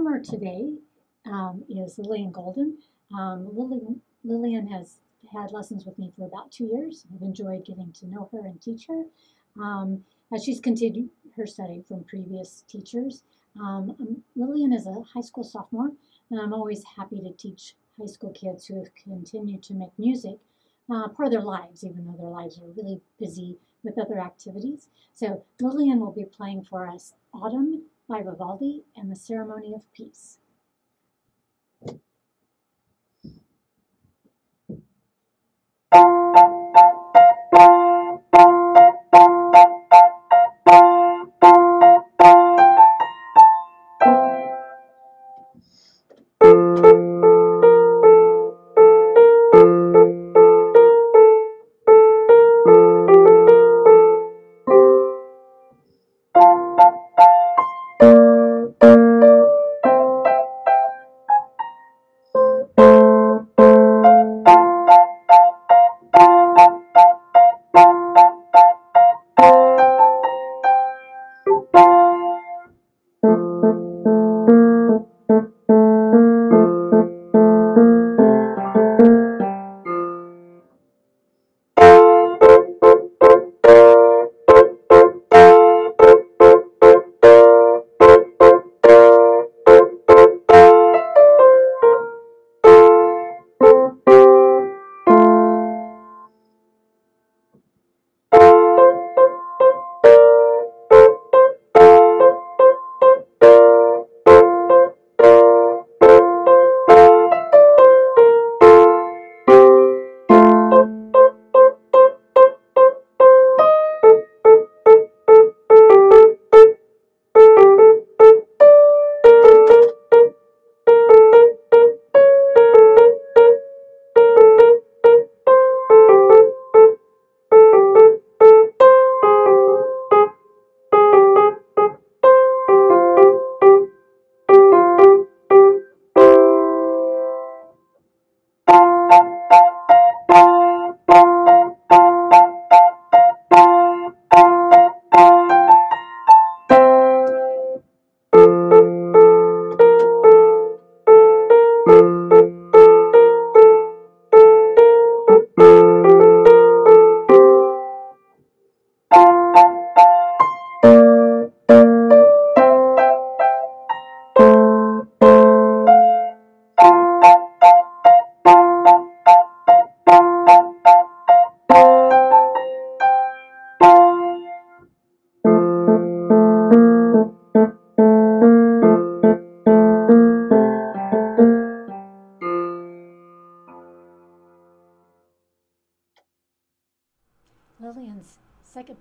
Performer today um, is Lillian Golden. Um, Lillian, Lillian has had lessons with me for about two years. I've enjoyed getting to know her and teach her. Um, as she's continued her study from previous teachers. Um, um, Lillian is a high school sophomore, and I'm always happy to teach high school kids who have continued to make music uh, part of their lives, even though their lives are really busy with other activities. So Lillian will be playing for us Autumn by Vivaldi and the Ceremony of Peace.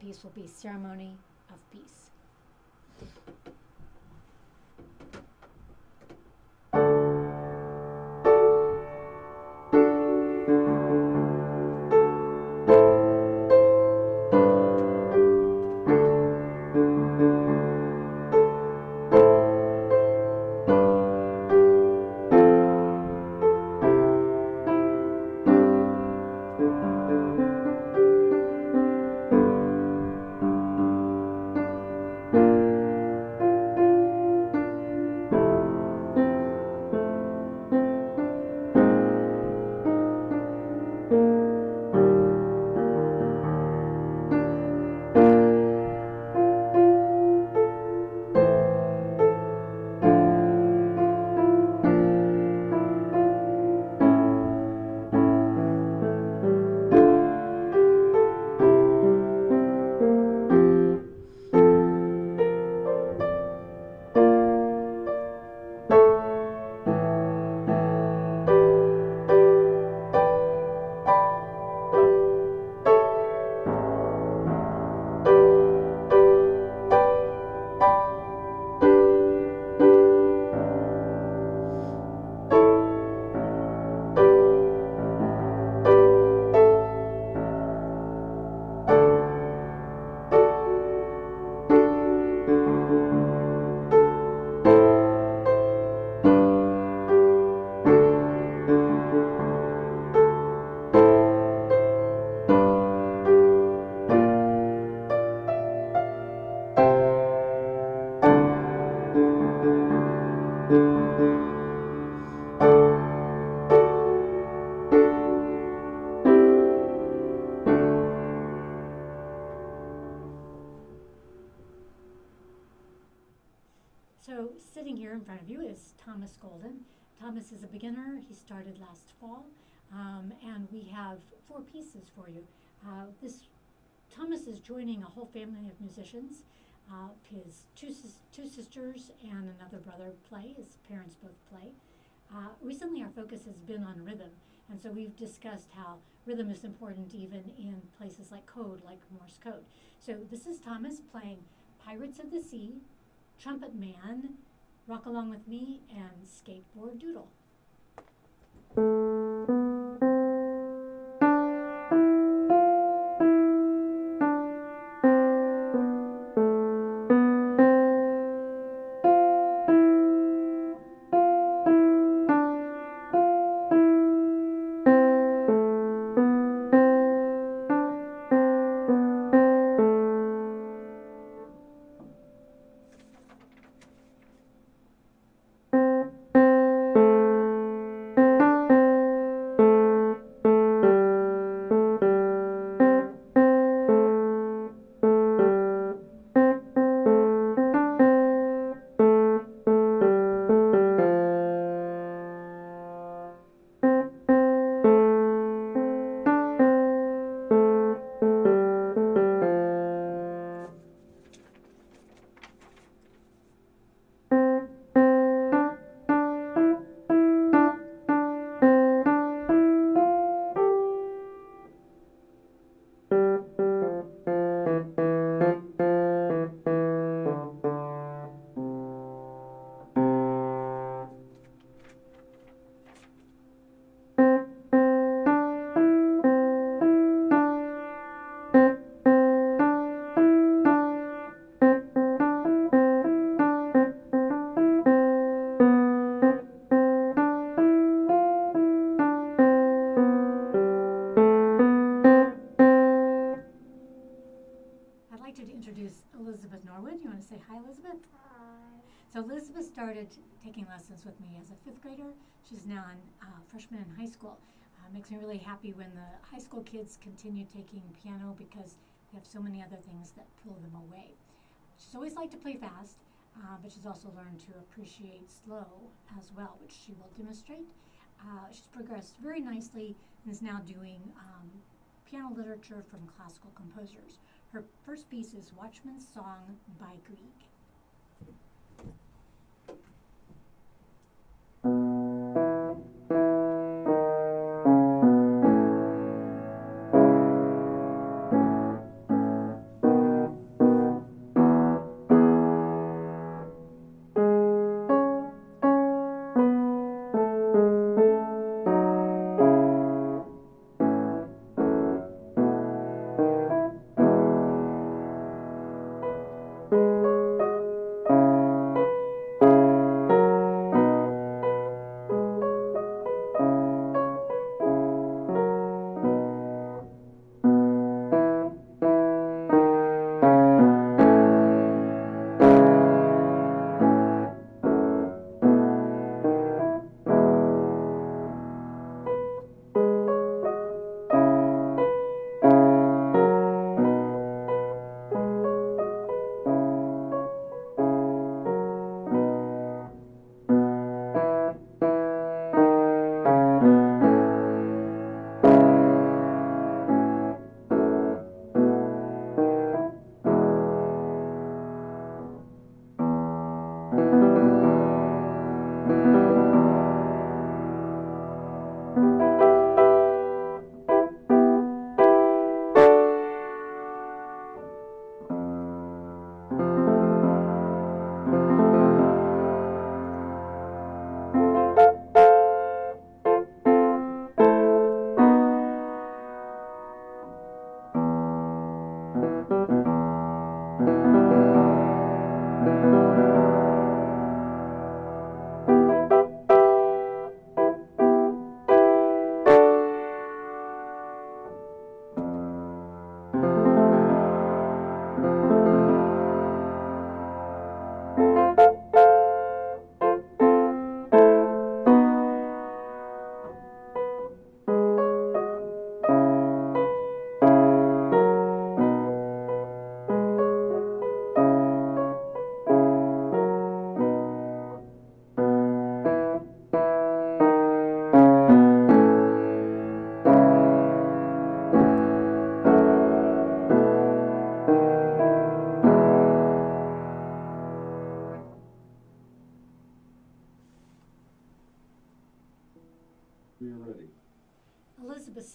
Piece will be Ceremony So sitting here in front of you is Thomas Golden. Thomas is a beginner. He started last fall, um, and we have four pieces for you. Uh, this Thomas is joining a whole family of musicians. Uh, his two, two sisters and another brother play. His parents both play. Uh, recently, our focus has been on rhythm, and so we've discussed how rhythm is important even in places like code, like Morse code. So this is Thomas playing Pirates of the Sea, Trumpet Man, Rock Along with Me, and Skateboard Doodle. Uh, makes me really happy when the high school kids continue taking piano because they have so many other things that pull them away. She's always liked to play fast, uh, but she's also learned to appreciate slow as well, which she will demonstrate. Uh, she's progressed very nicely and is now doing um, piano literature from classical composers. Her first piece is Watchman's Song by Grieg.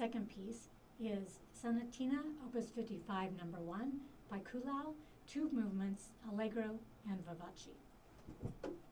Second piece is Sonatina, Opus 55, number one, by Kuhlau, two movements, Allegro and Vivace.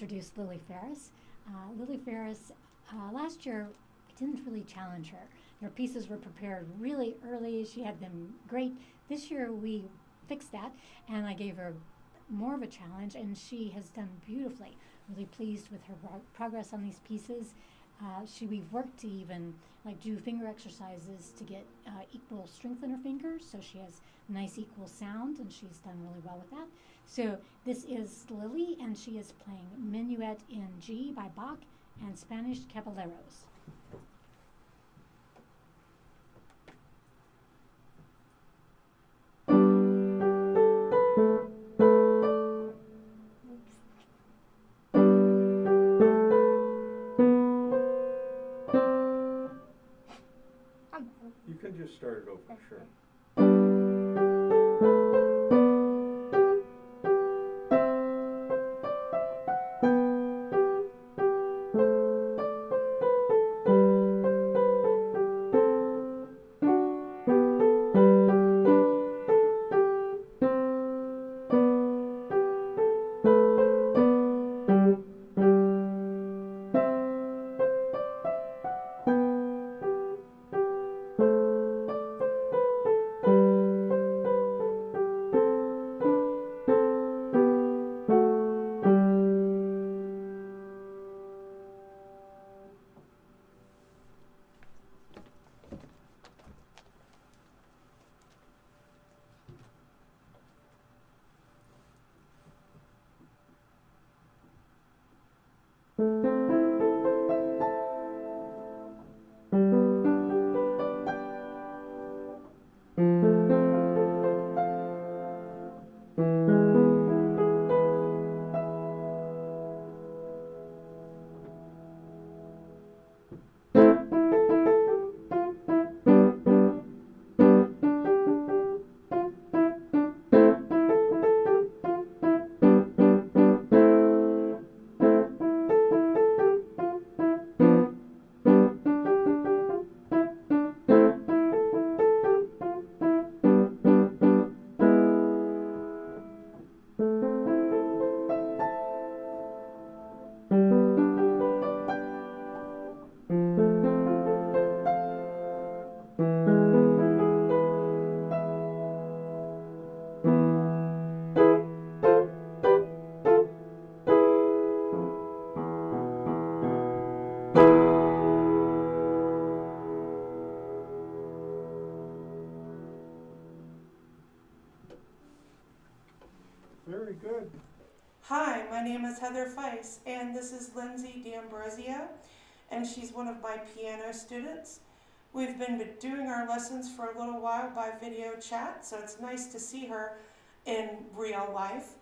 Introduce Lily Faris. Uh, Lily Faris, uh, last year, I didn't really challenge her. Her pieces were prepared really early. She had them great. This year, we fixed that, and I gave her more of a challenge, and she has done beautifully. Really pleased with her pro- progress on these pieces. Uh, she we've worked to even like do finger exercises to get uh, equal strength in her fingers, so she has nice equal sound, and she's done really well with that. So this is Lily, and she is playing Minuet in G by Bach and Spanish Caballeros. You can just start it over, sure. Is Heather Feiss, and this is Lindsey Diambrosio, and she's one of my piano students. We've been doing our lessons for a little while by video chat, so it's nice to see her in real life.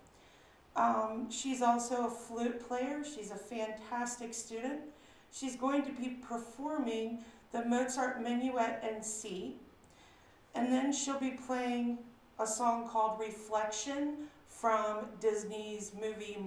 Um, she's also a flute player. She's a fantastic student. She's going to be performing the Mozart Minuet in C, and then she'll be playing a song called Reflection from Disney's movie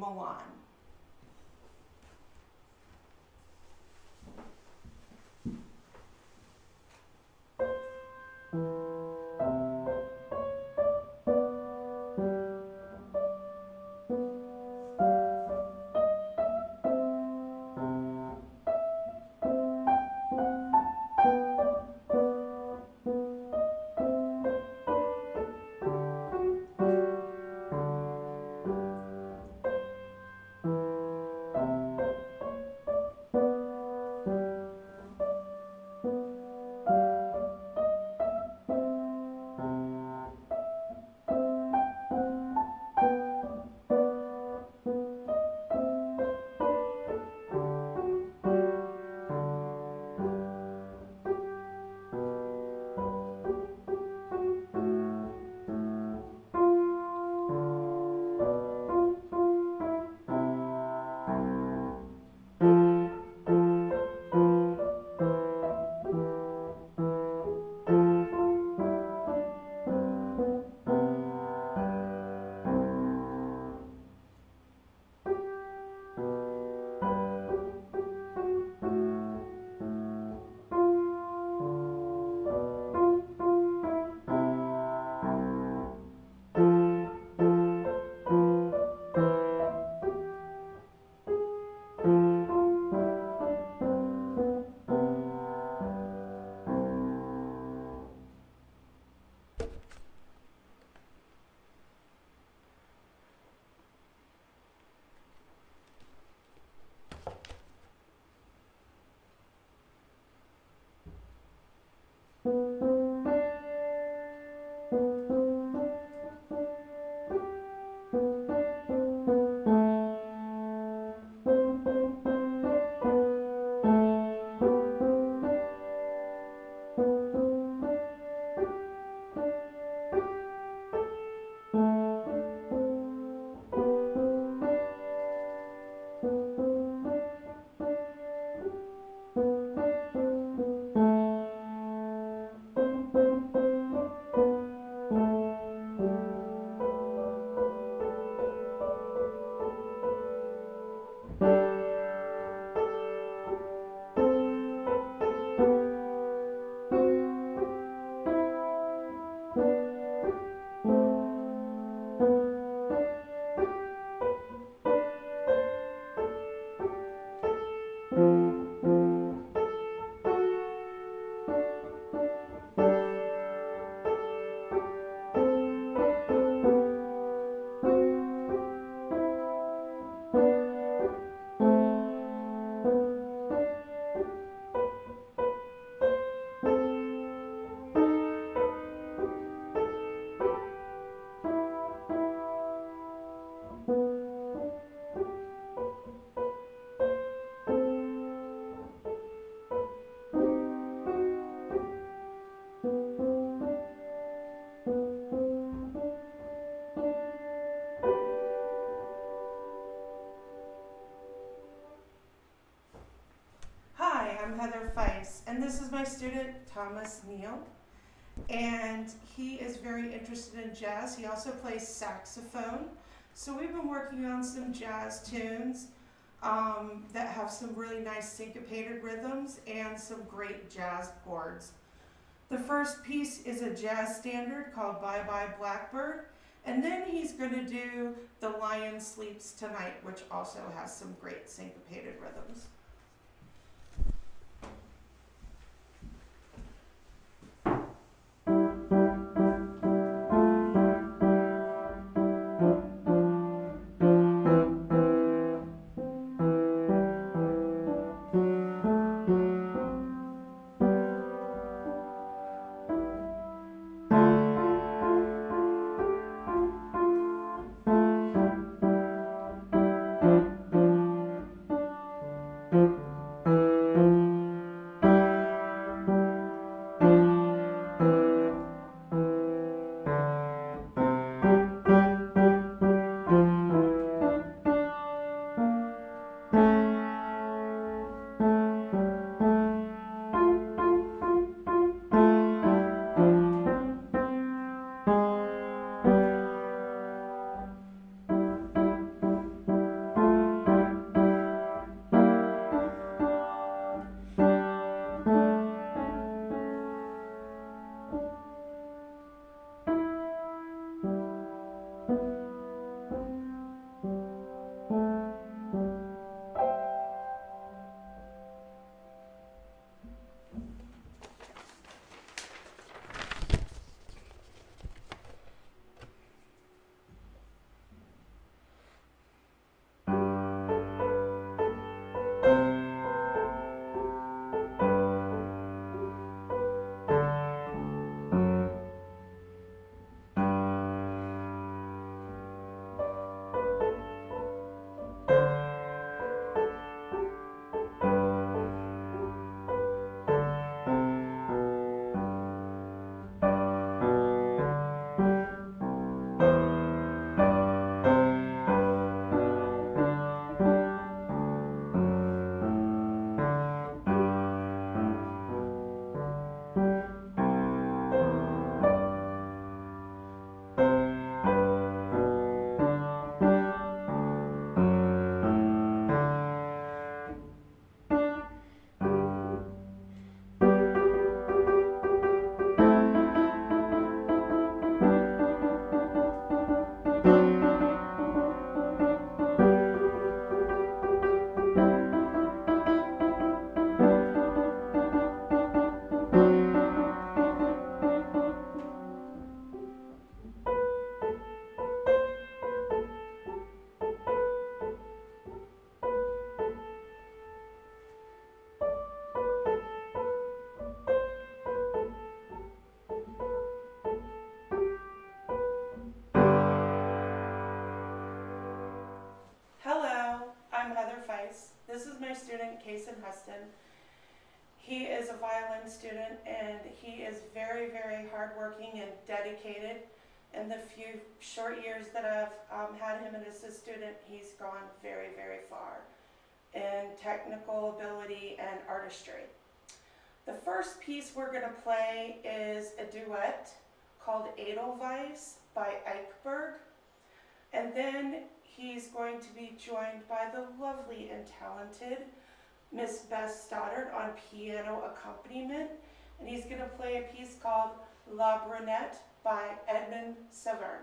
Mulan. And this is my student, Thomas Neil. And he is very interested in jazz. He also plays saxophone. So we've been working on some jazz tunes um, that have some really nice syncopated rhythms and some great jazz chords. The first piece is a jazz standard called Bye Bye Blackbird. And then he's going to do The Lion Sleeps Tonight, which also has some great syncopated rhythms. My student, Casson Huston. He is a violin student and he is very, very hardworking and dedicated. In the few short years that I've um, had him as a student, he's gone very, very far in technical ability and artistry. The first piece we're going to play is a duet called Edelweiss by Eichberg. And then he's going to be joined by the lovely and talented Miss Beth Stoddard on piano accompaniment. And he's going to play a piece called La Brunette by Edmond Severn.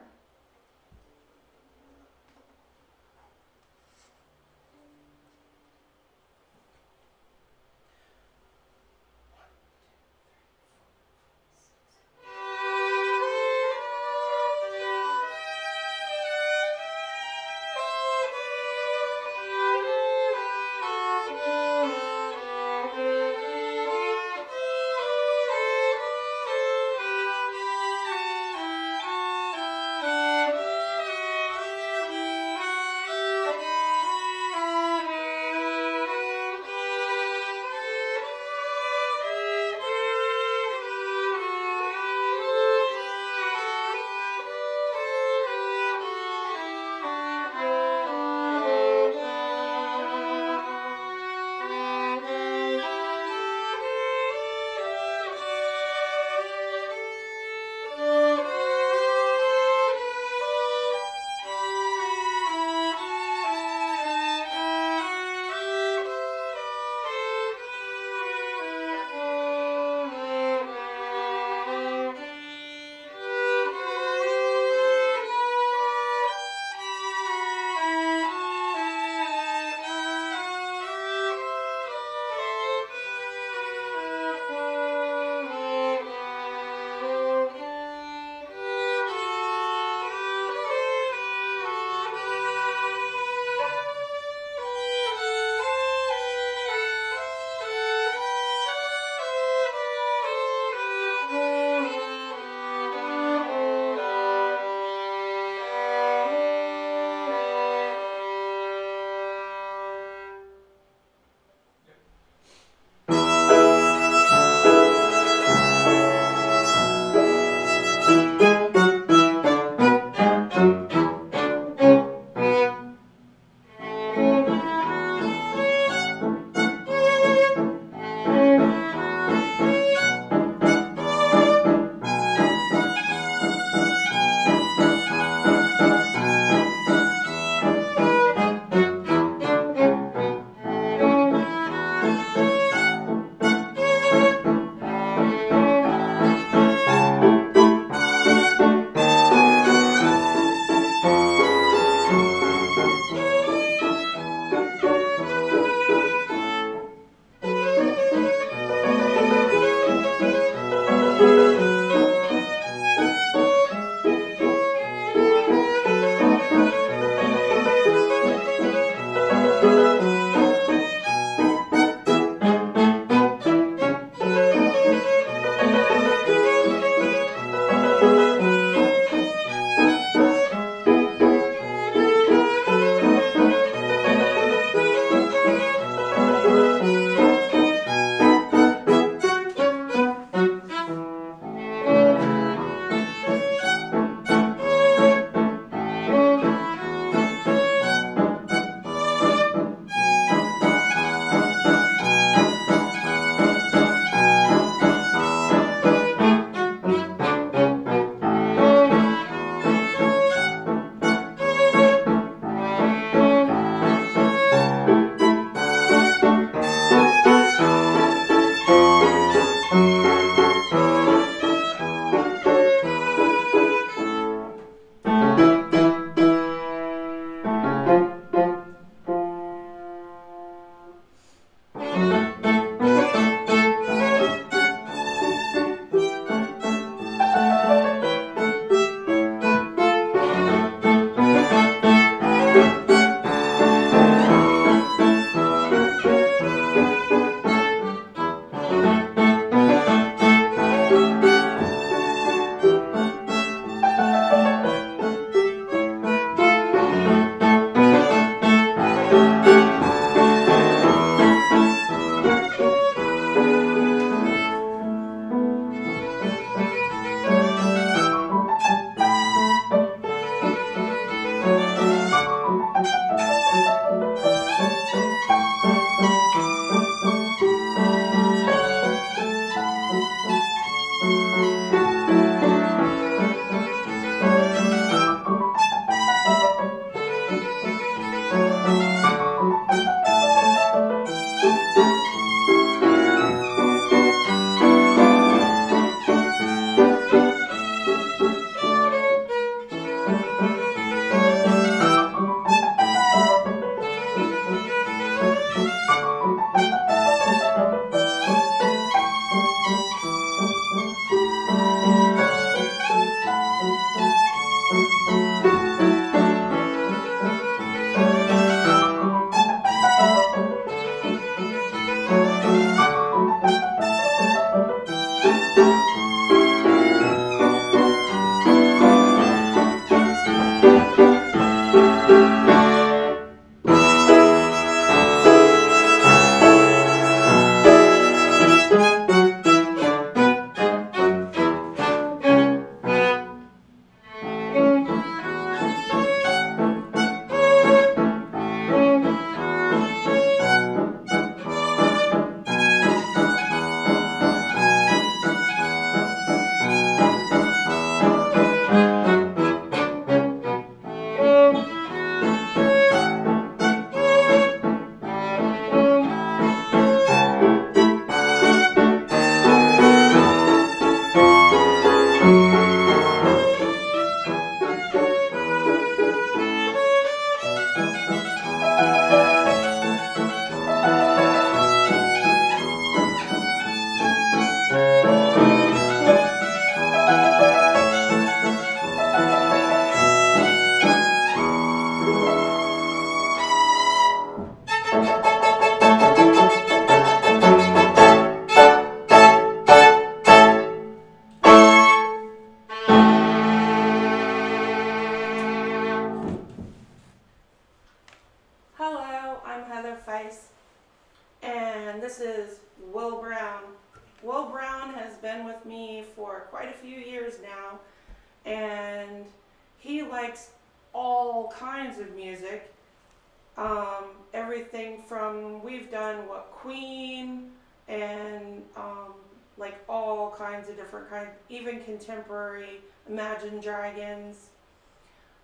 Even contemporary, Imagine Dragons.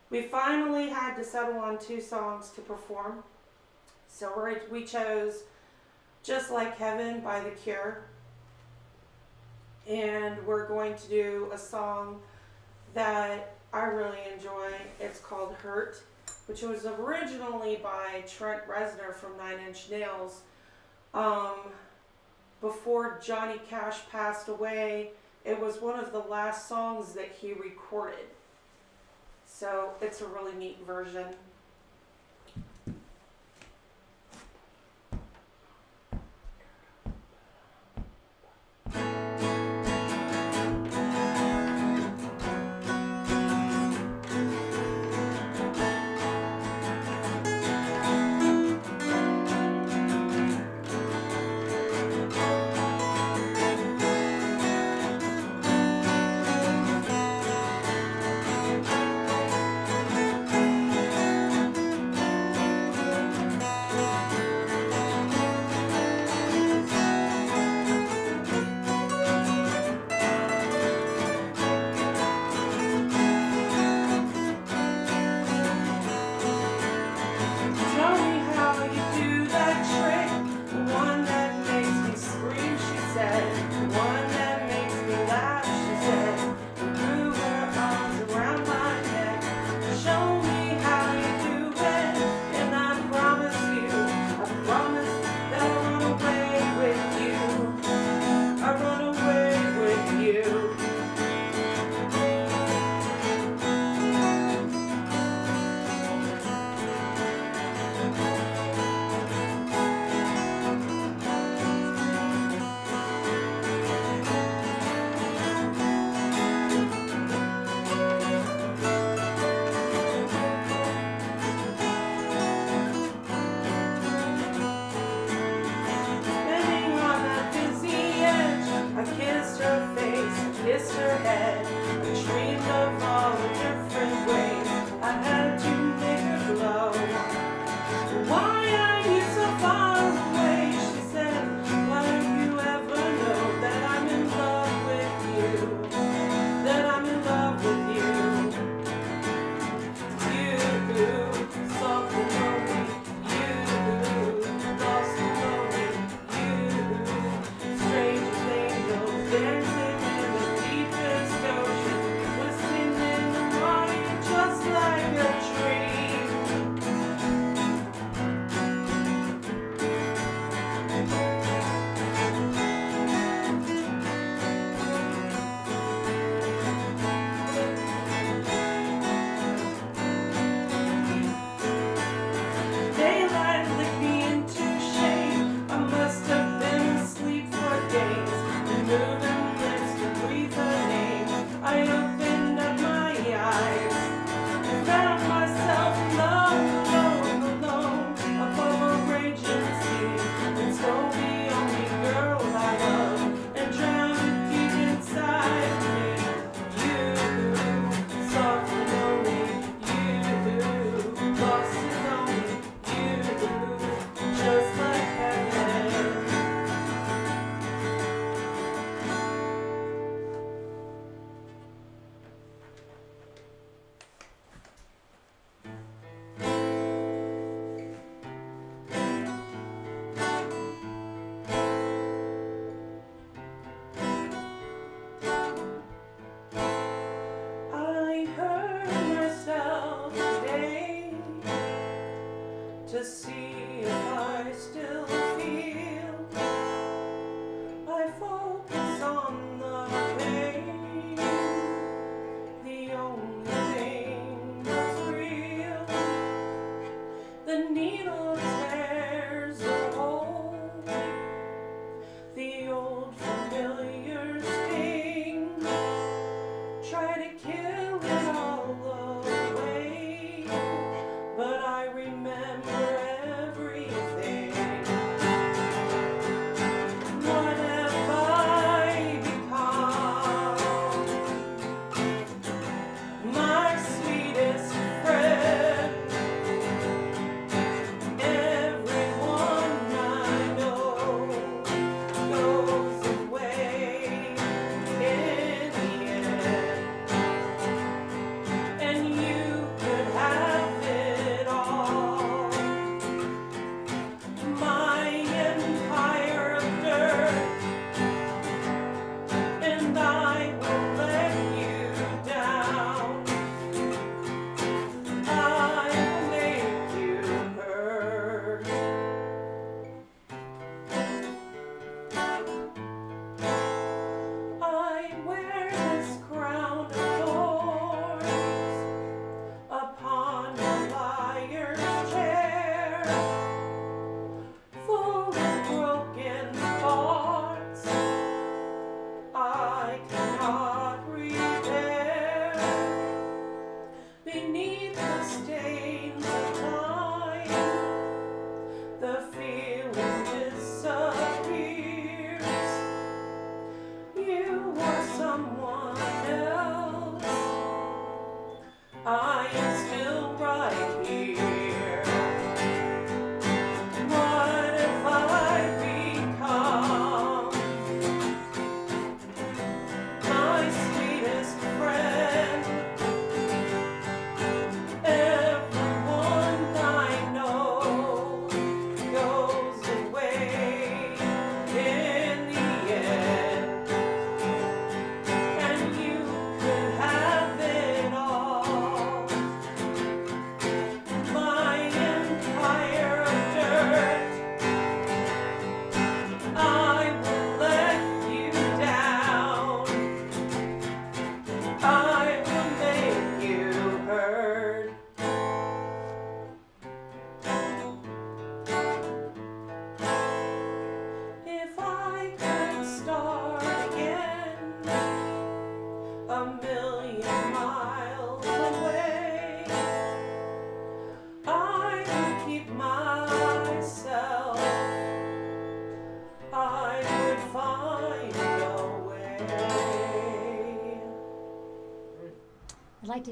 We finally had to settle on two songs to perform. So we we chose Just Like Heaven by The Cure. And we're going to do a song that I really enjoy. It's called Hurt, which was originally by Trent Reznor from Nine Inch Nails. Um, before Johnny Cash passed away, it was one of the last songs that he recorded. So it's a really neat version.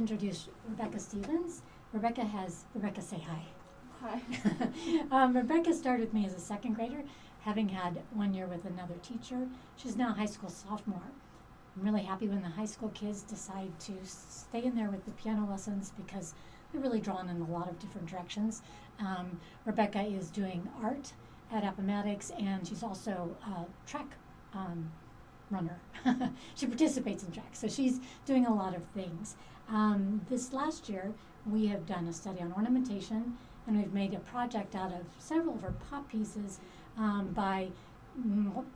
Introduce Rebecca Stevens. Rebecca has, Rebecca, say hi. Hi. um, Rebecca started with me as a second grader, having had one year with another teacher. She's now a high school sophomore. I'm really happy when the high school kids decide to stay in there with the piano lessons because they're really drawn in a lot of different directions. Um, Rebecca is doing art at Appomattox, and she's also a track um, runner. she participates in track, so she's doing a lot of things. Um, this last year, we have done a study on ornamentation, and we've made a project out of several of her pop pieces um, by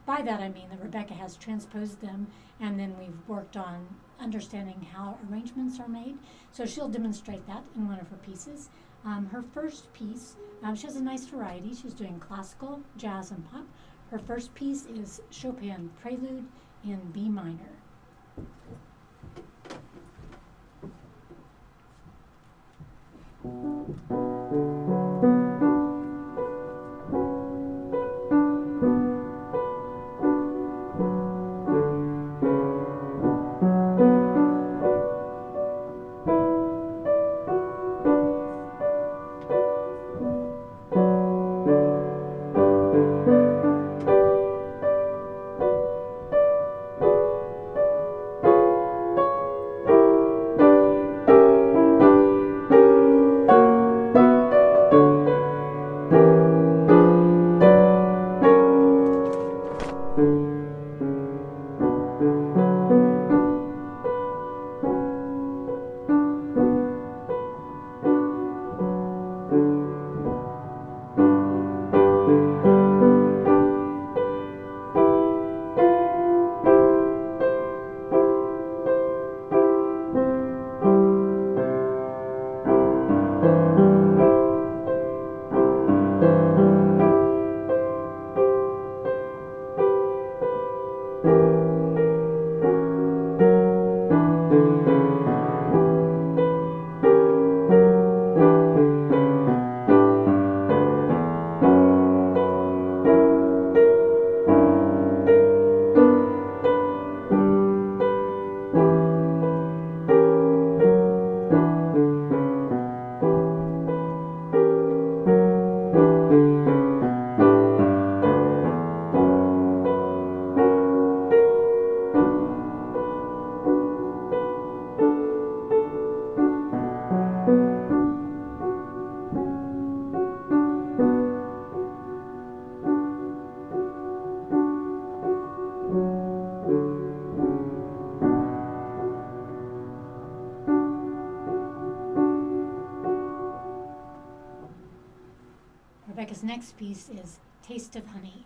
by that I mean that Rebecca has transposed them, and then we've worked on understanding how arrangements are made. So she'll demonstrate that in one of her pieces. Um, her first piece, um, she has a nice variety. She's doing classical, jazz, and pop. Her first piece is Chopin Prelude in B minor. Música Rebecca's next piece is Taste of Honey.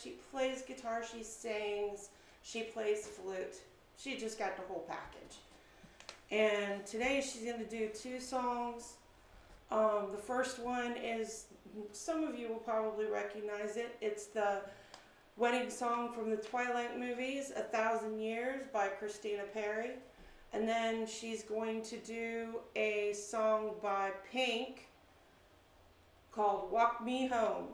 She plays guitar, she sings, she plays flute. She just got the whole package. And today she's going to do two songs. Um, the first one is, some of you will probably recognize it. It's the wedding song from the Twilight movies, A Thousand Years by Christina Perri. And then she's going to do a song by Pink called Walk Me Home.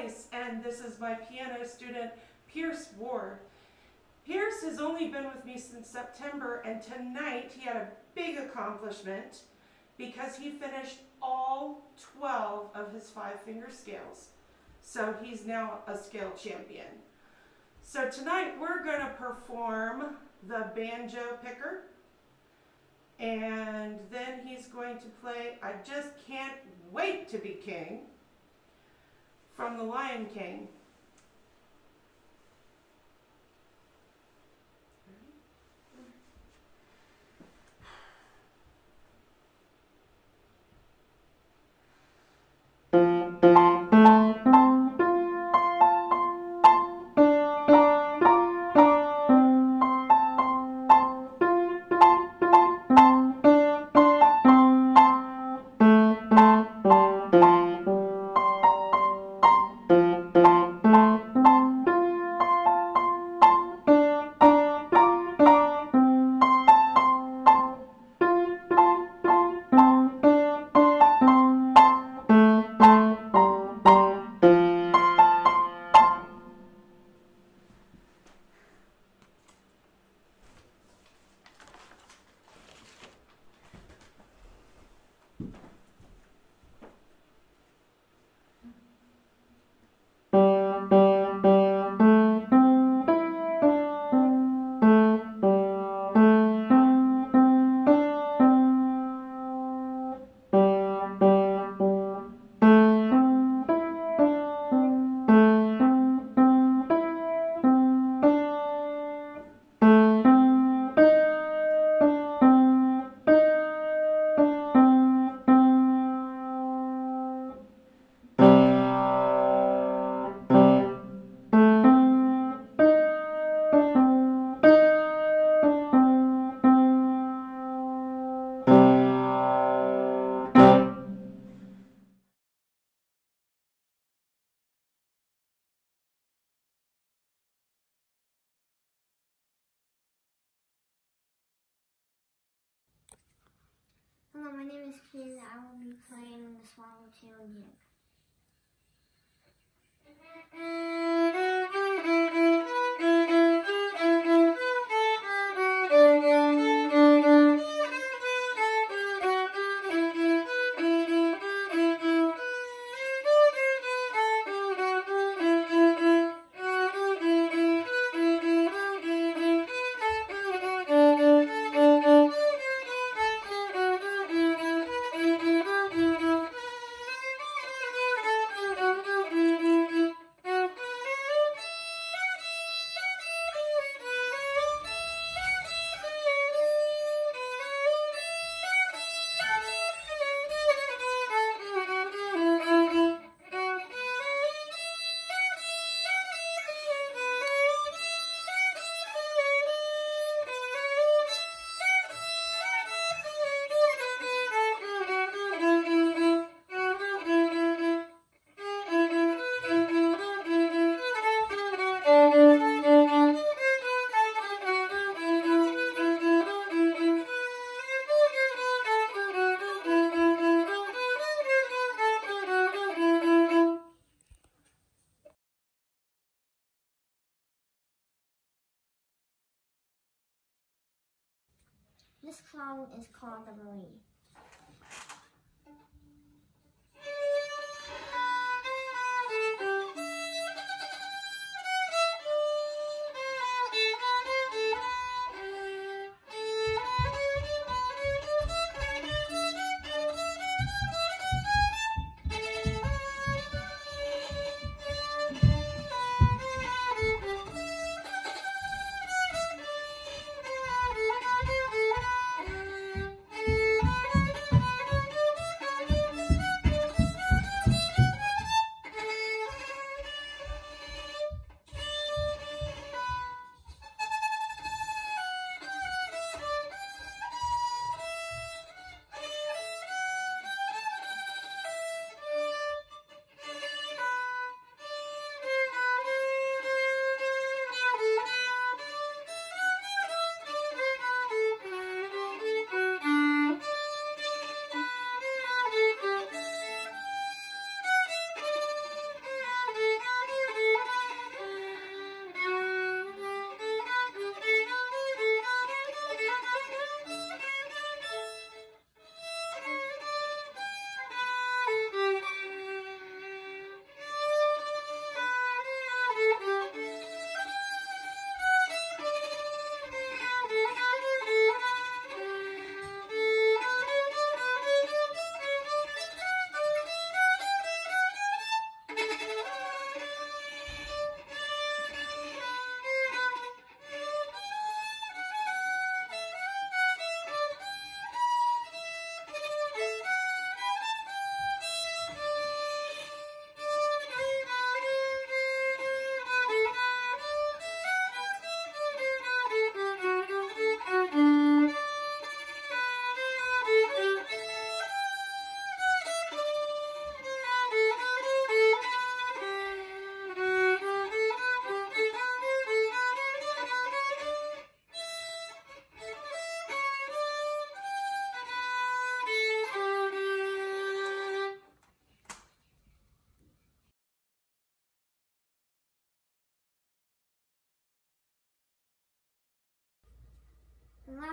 Fice, and this is my piano student, Pierce Ward. Pierce has only been with me since September, and tonight he had a big accomplishment because he finished all 12 of his five finger scales. So he's now a scale champion. So tonight we're going to perform the banjo picker. And then he's going to play I Just Can't Wait to Be King from The Lion King.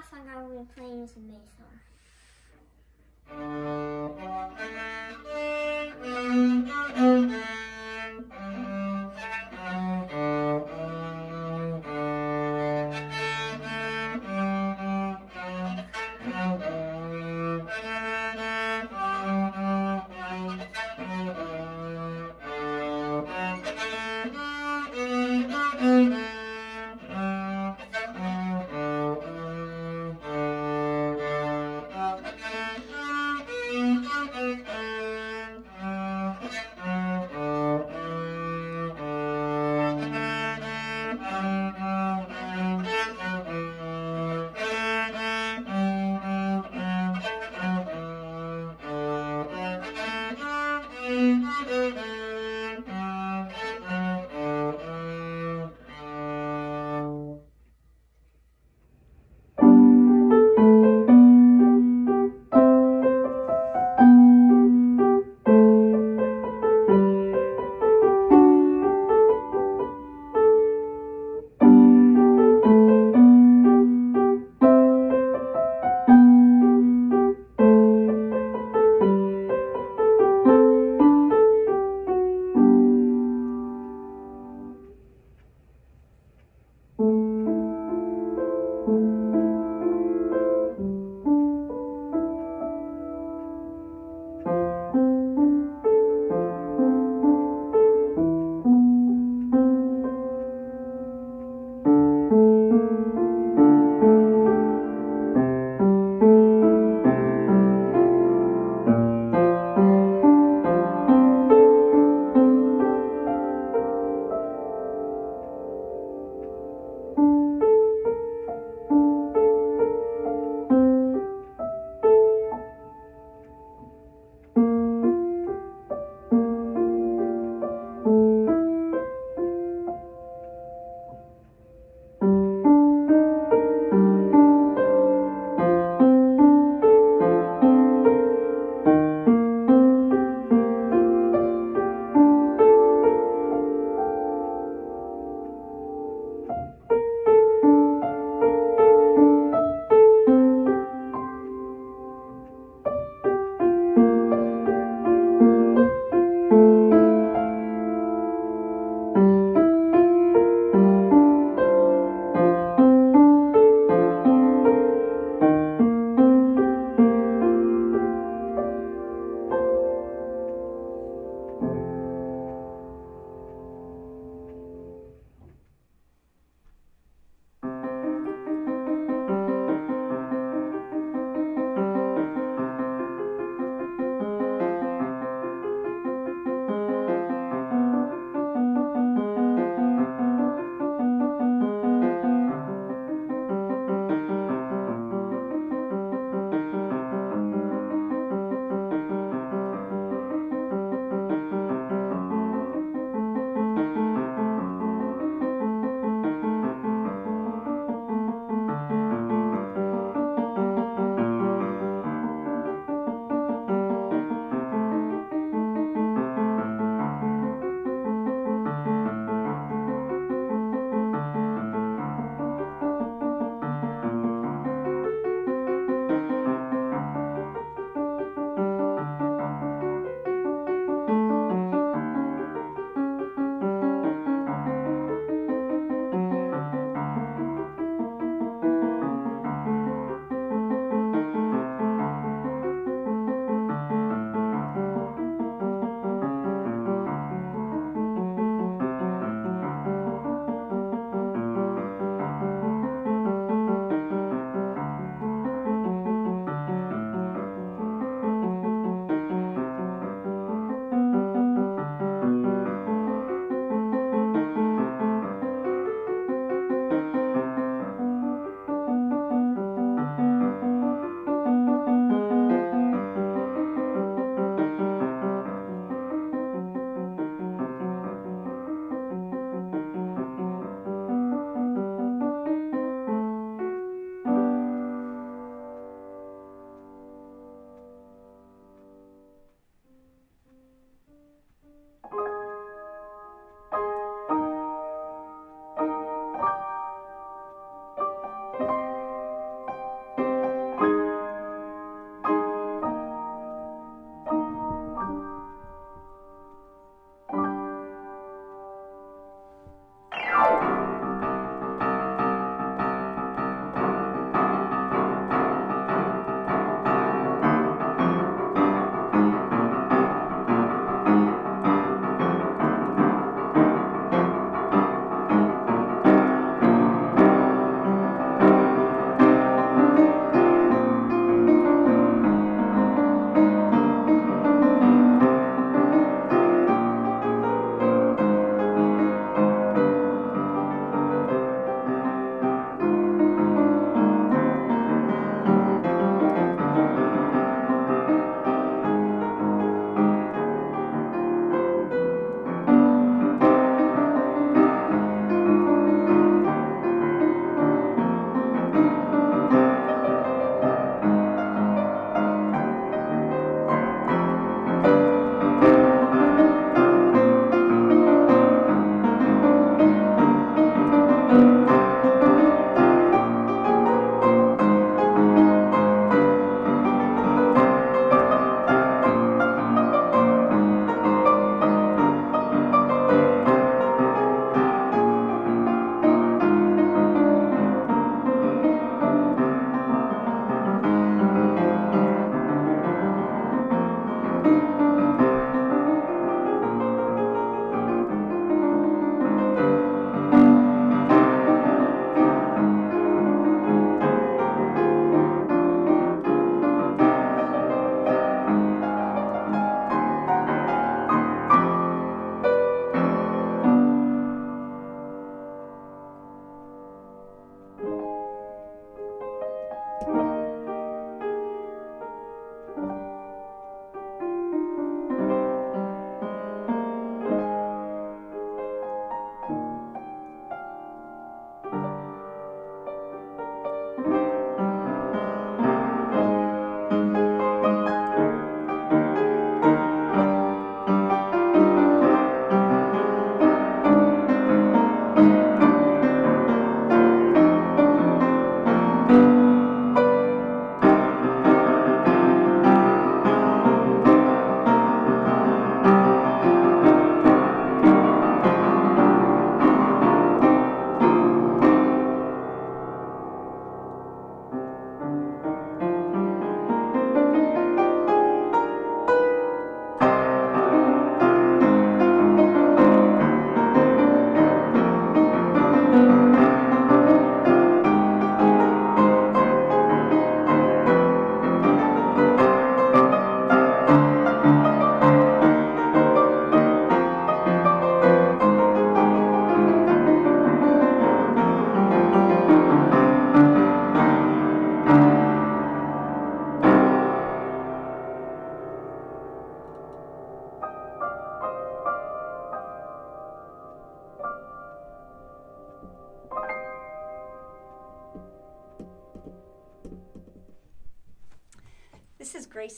Song I will be playing the bass song.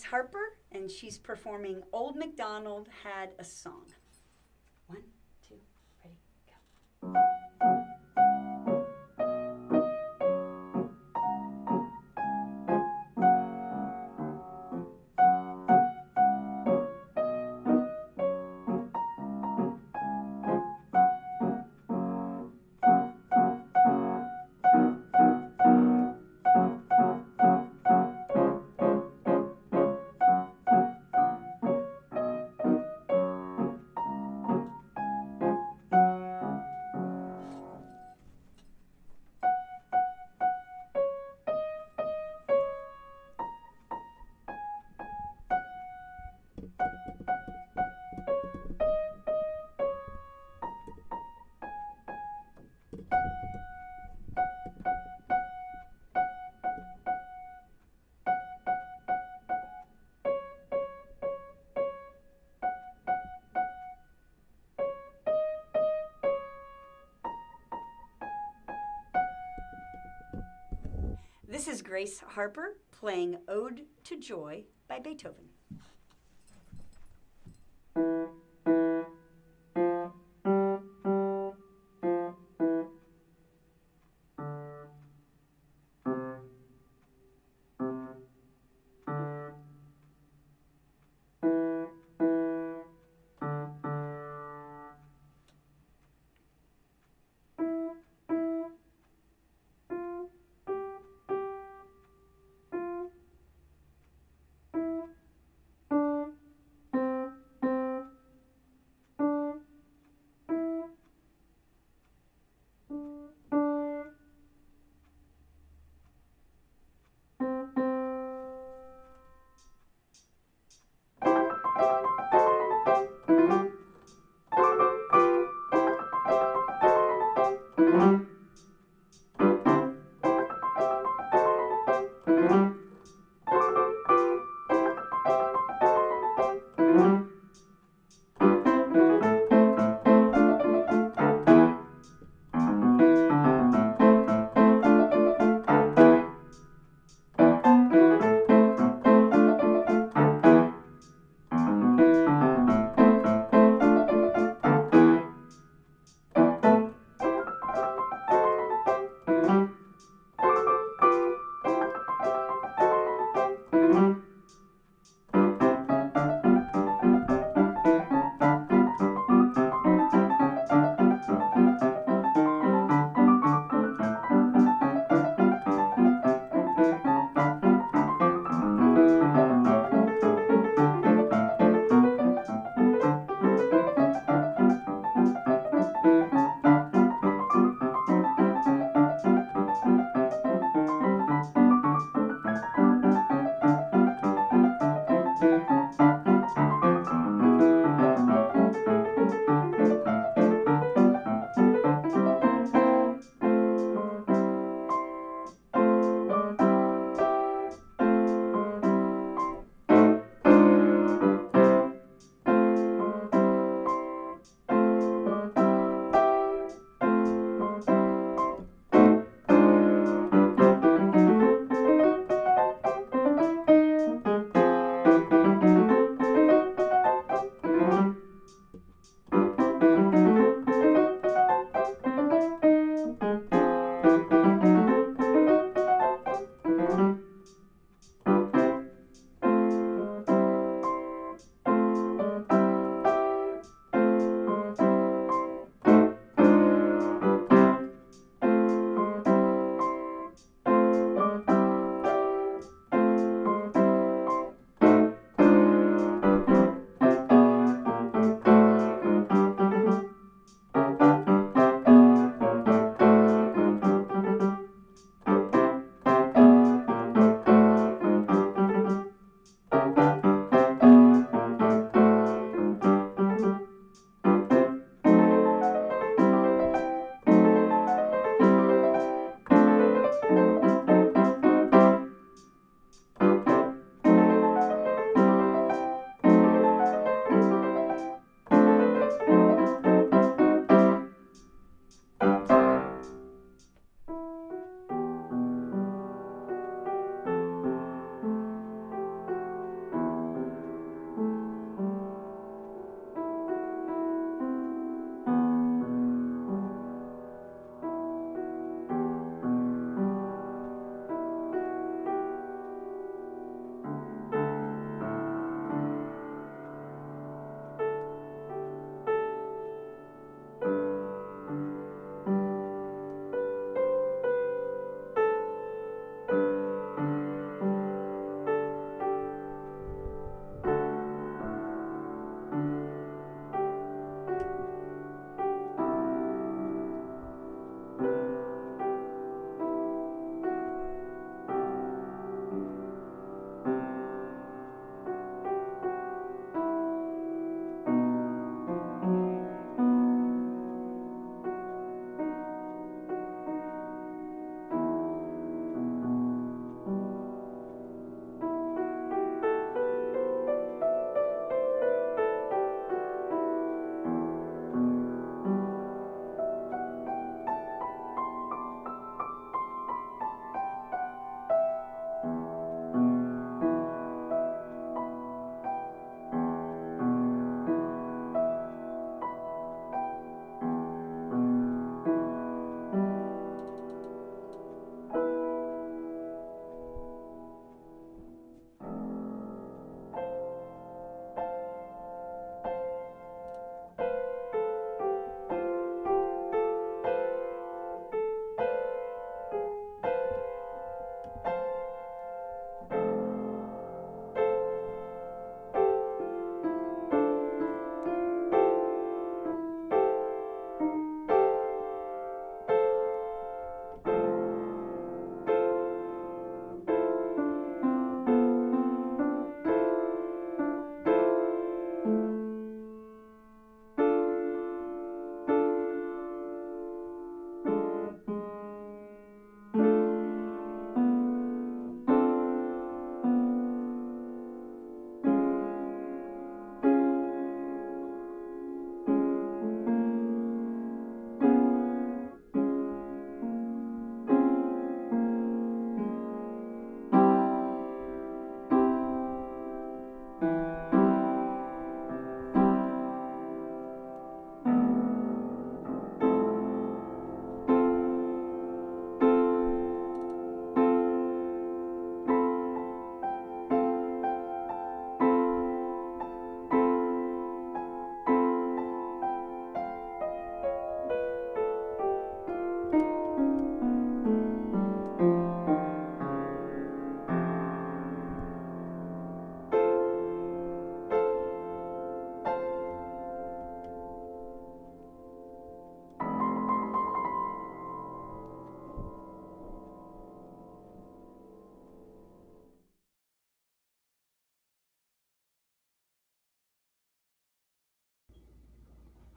Harper, and she's performing Old MacDonald Had a Song. Grace Harper playing Ode to Joy by Beethoven.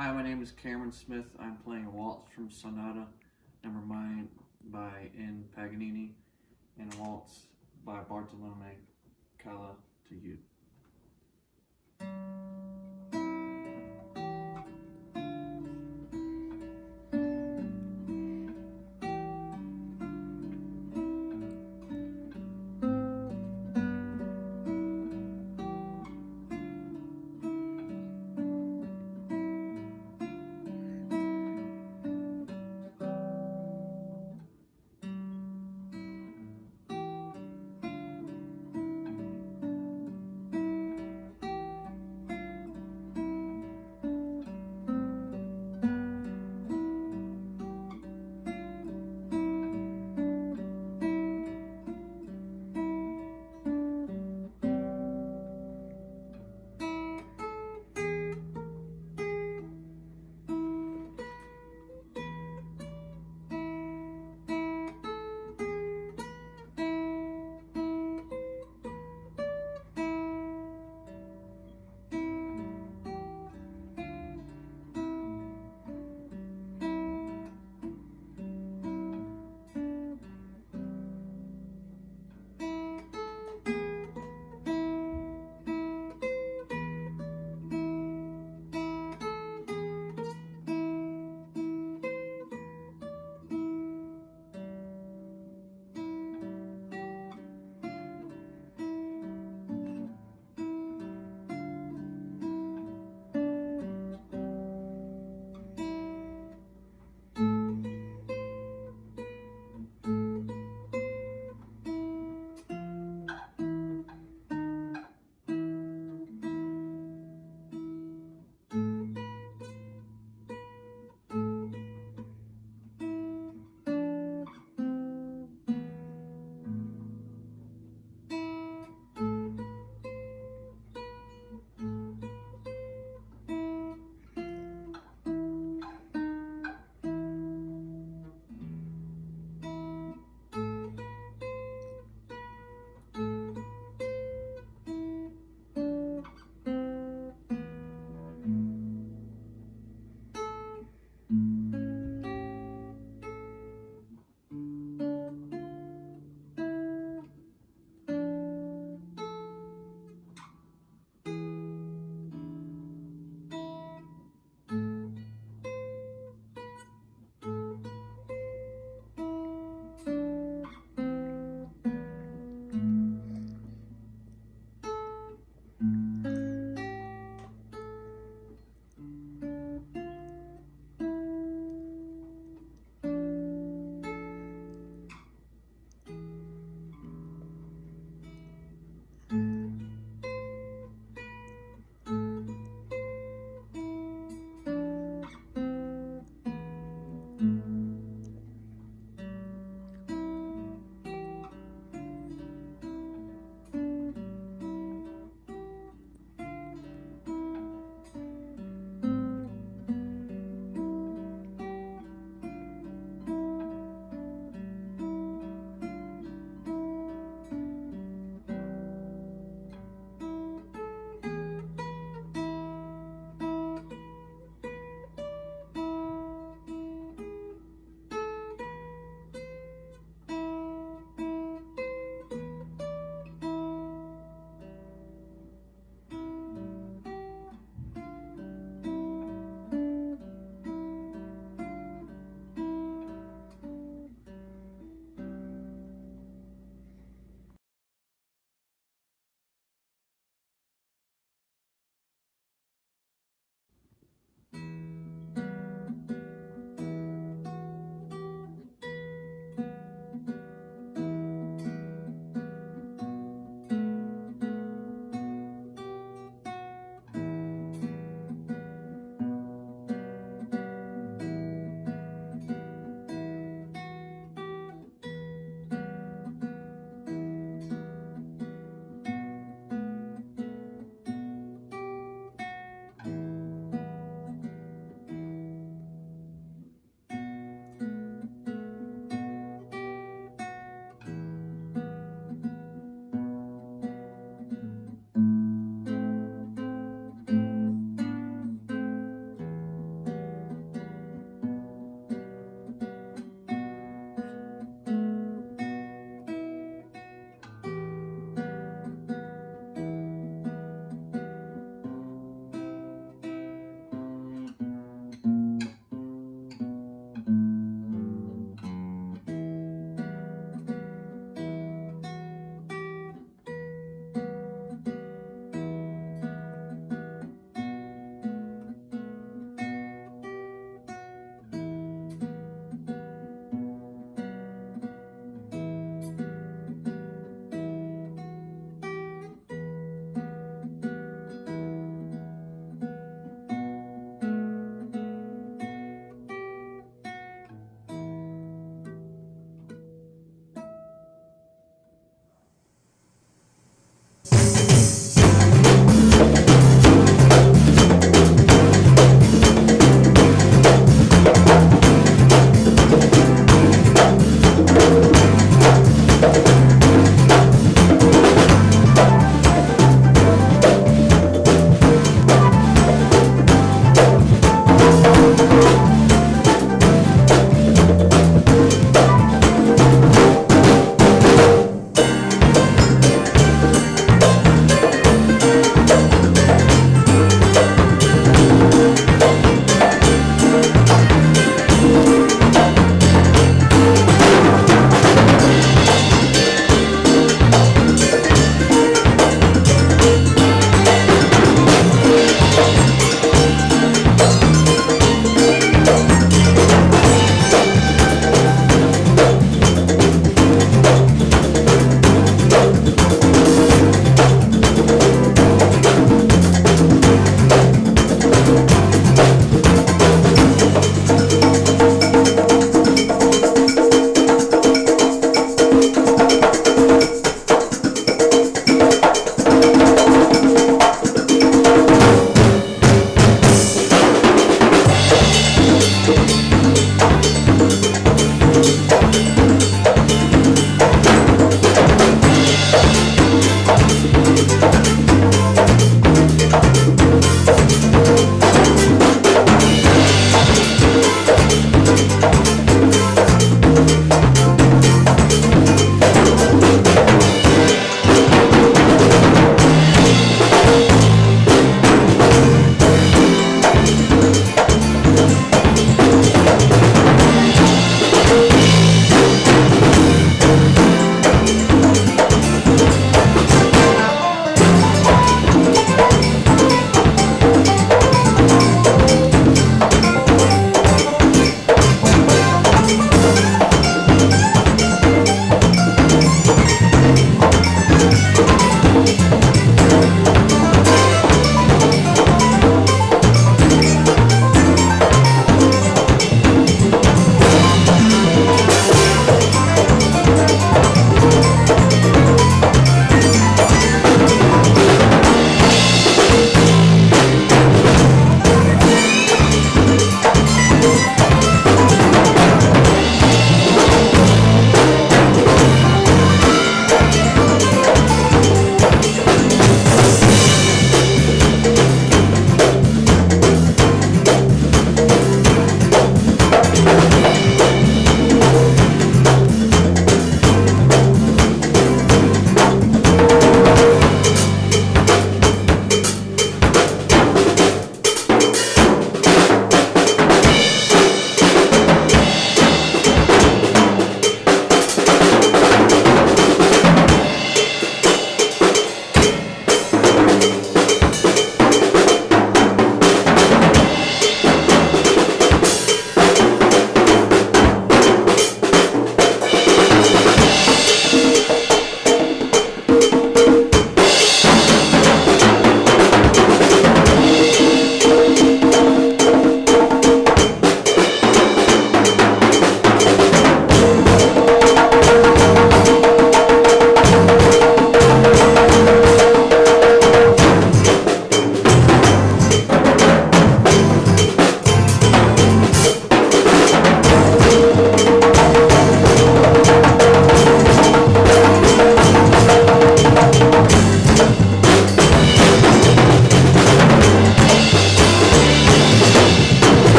Hi, my name is Cameron Smith. I'm playing a waltz from Sonata Number 9 by N. Paganini and a waltz by Bartolome Calla to you.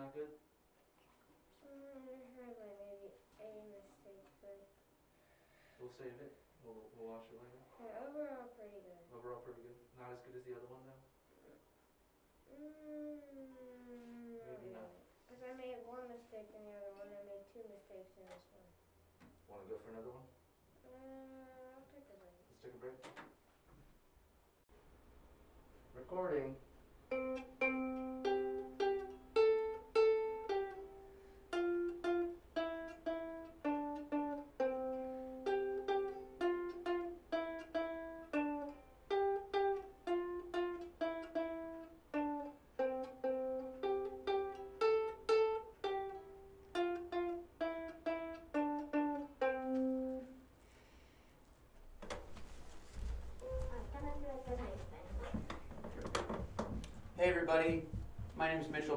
Not good? Mm, I maybe a mistake, but We'll save it. We'll, we'll watch it later. yeah, overall pretty good. Overall, pretty good. Not as good as the other one, though. Mm, Maybe not. Because I made one mistake in the other one. I made two mistakes in this one. Want to go for another one? Uh, I'll take a break. Let's take a break. Recording.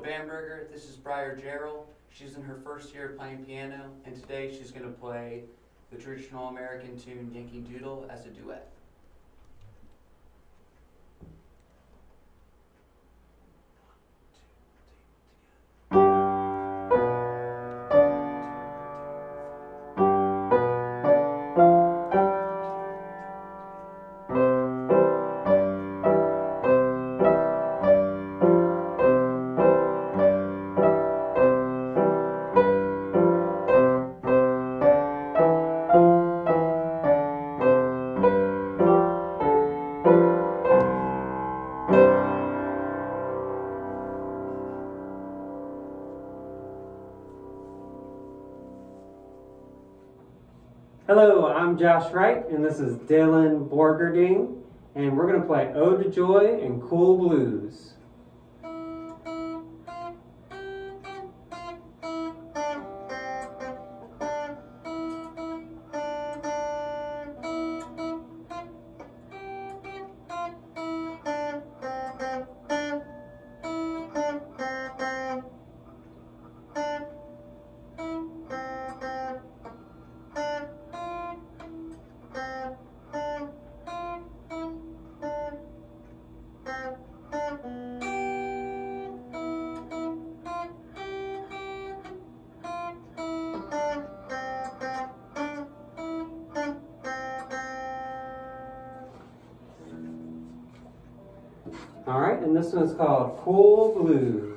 Bamberger. This is Briar Jarrell. She's in her first year of playing piano, and today she's going to play the traditional American tune Yankee Doodle as a duet. Josh Wright, and this is Dylan Borgerding, and we're going to play Ode to Joy and Cool Blues. And this one's called Cool Blues.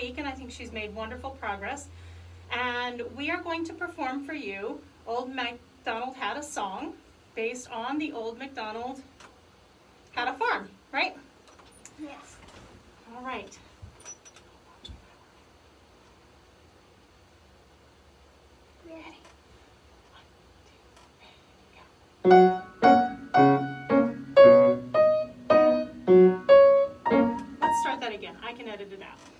Week, and I think she's made wonderful progress. And we are going to perform for you Old MacDonald Had a Song based on the Old MacDonald Had a Farm, right? Yes. All right. Ready. Let's start that again. I can edit it out.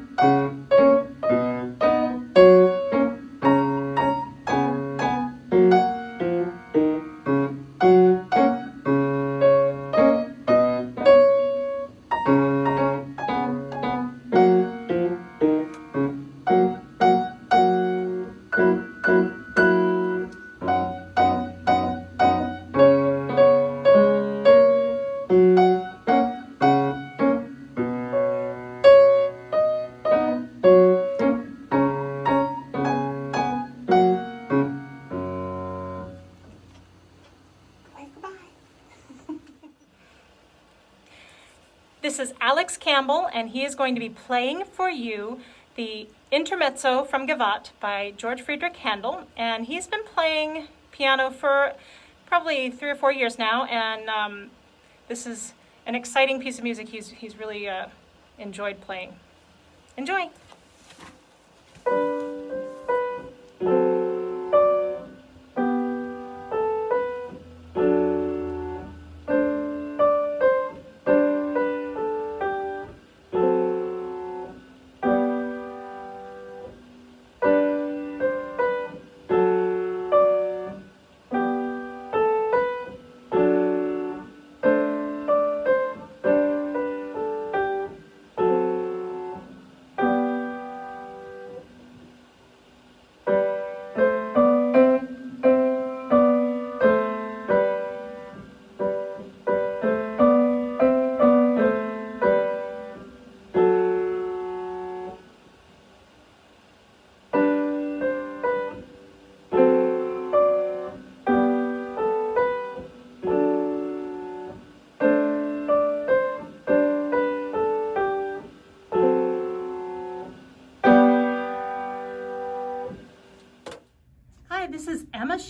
And he is going to be playing for you the Intermezzo from Gavotte by George Friedrich Handel. And he's been playing piano for probably three or four years now, and um, this is an exciting piece of music he's, he's really uh, enjoyed playing. Enjoy!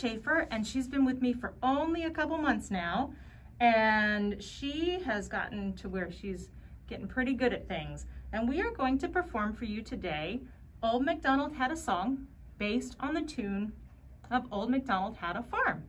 Schaefer, and she's been with me for only a couple months now. And she has gotten to where she's getting pretty good at things. And we are going to perform for you today Old MacDonald Had a Song based on the tune of Old MacDonald Had a Farm.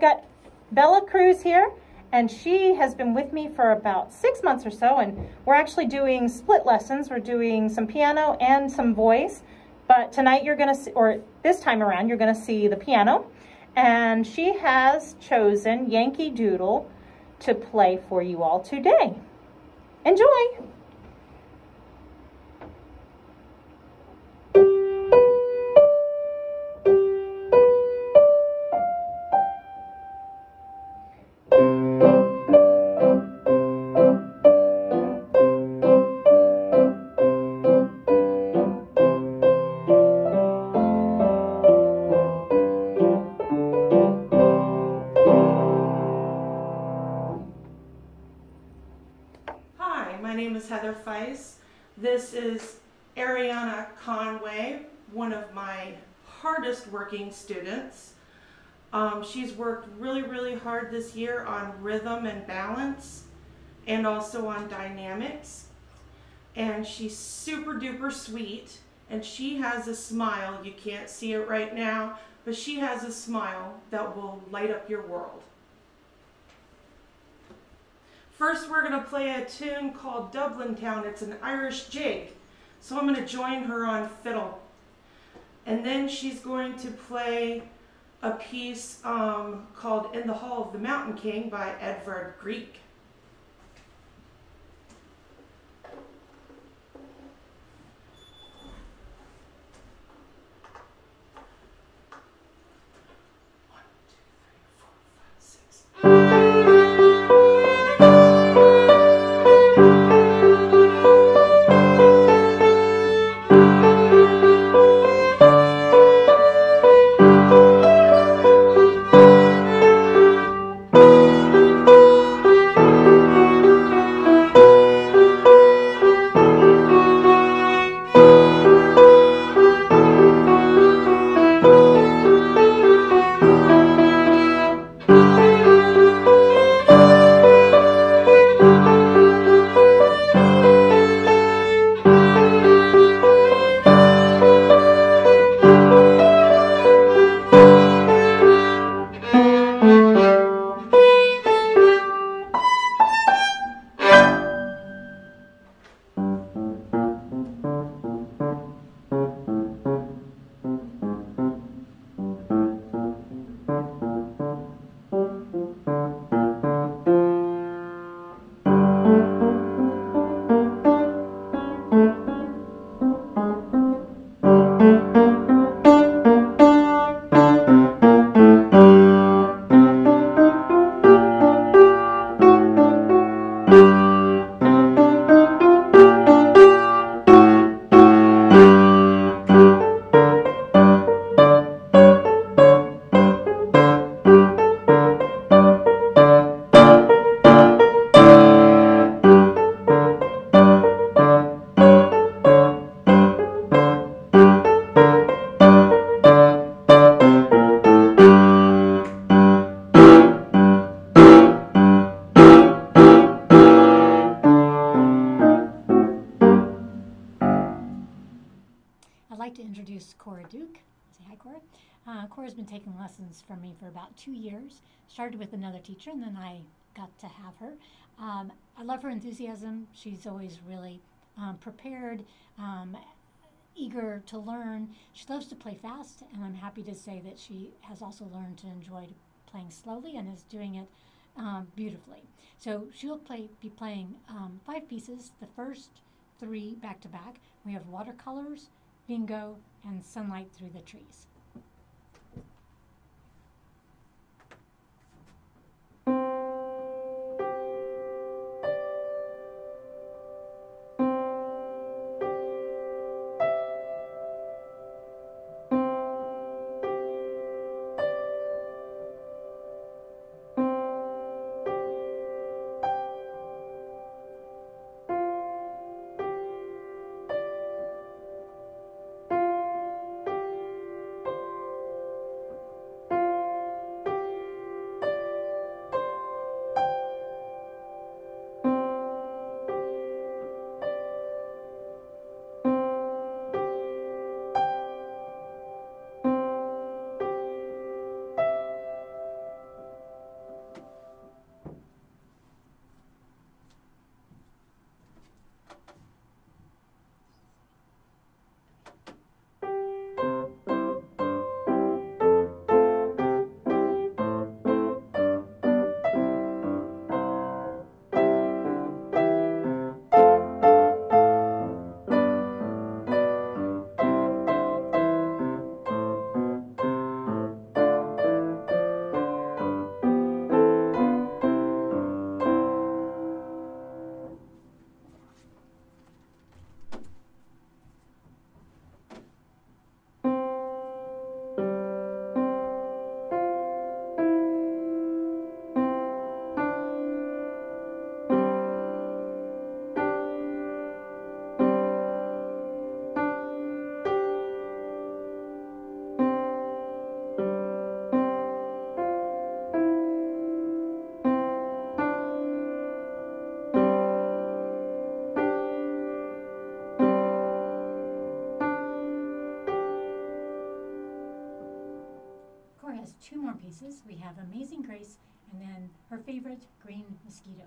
I've got Bella Cruz here and she has been with me for about six months or so and we're actually doing split lessons. We're doing some piano and some voice, but tonight you're gonna see, or this time around, you're gonna see the piano and she has chosen Yankee Doodle to play for you all today. Enjoy! She's worked really, really hard this year on rhythm and balance and also on dynamics. And she's super duper sweet and she has a smile. You can't see it right now, but she has a smile that will light up your world. First, we're going to play a tune called Dublin Town. It's an Irish jig. So I'm going to join her on fiddle. And then she's going to play a piece um, called In the Hall of the Mountain King by Edvard Grieg. Years. Started with another teacher, and then I got to have her. Um, I love her enthusiasm. She's always really um, prepared, um, eager to learn. She loves to play fast, and I'm happy to say that she has also learned to enjoy playing slowly and is doing it um, beautifully. So she'll play, be playing um, five pieces. The first three back to back. We have watercolors, bingo, and sunlight through the trees. Cora pieces. We have Amazing Grace and then her favorite, Green Mosquito.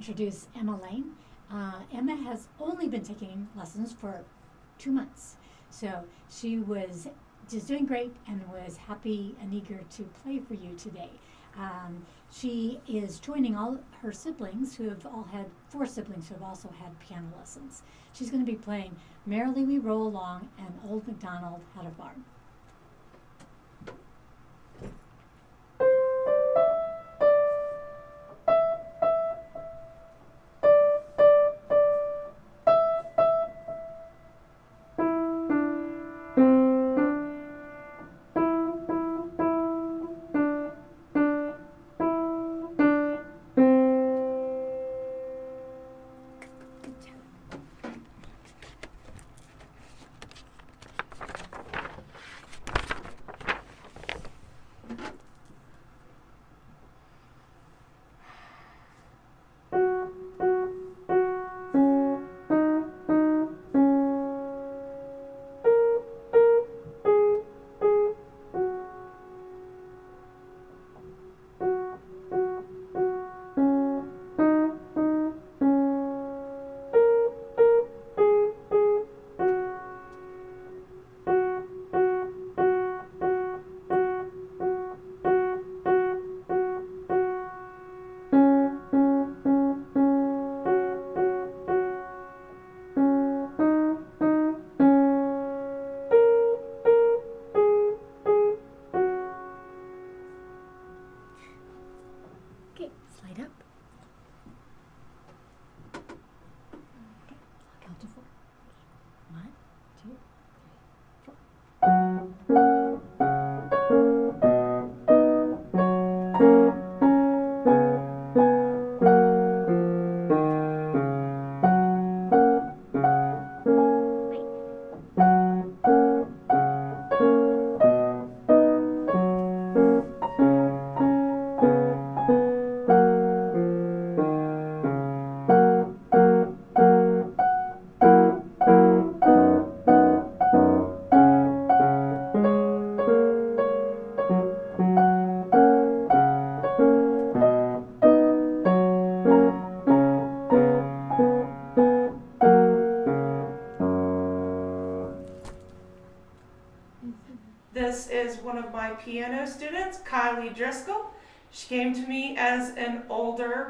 Introduce Emma Lane. Uh, Emma has only been taking lessons for two months. So she was just doing great and was happy and eager to play for you today. Um, she is joining all her siblings who have all had four siblings who have also had piano lessons. She's going to be playing Merrily We Roll Along and Old MacDonald Had a Farm.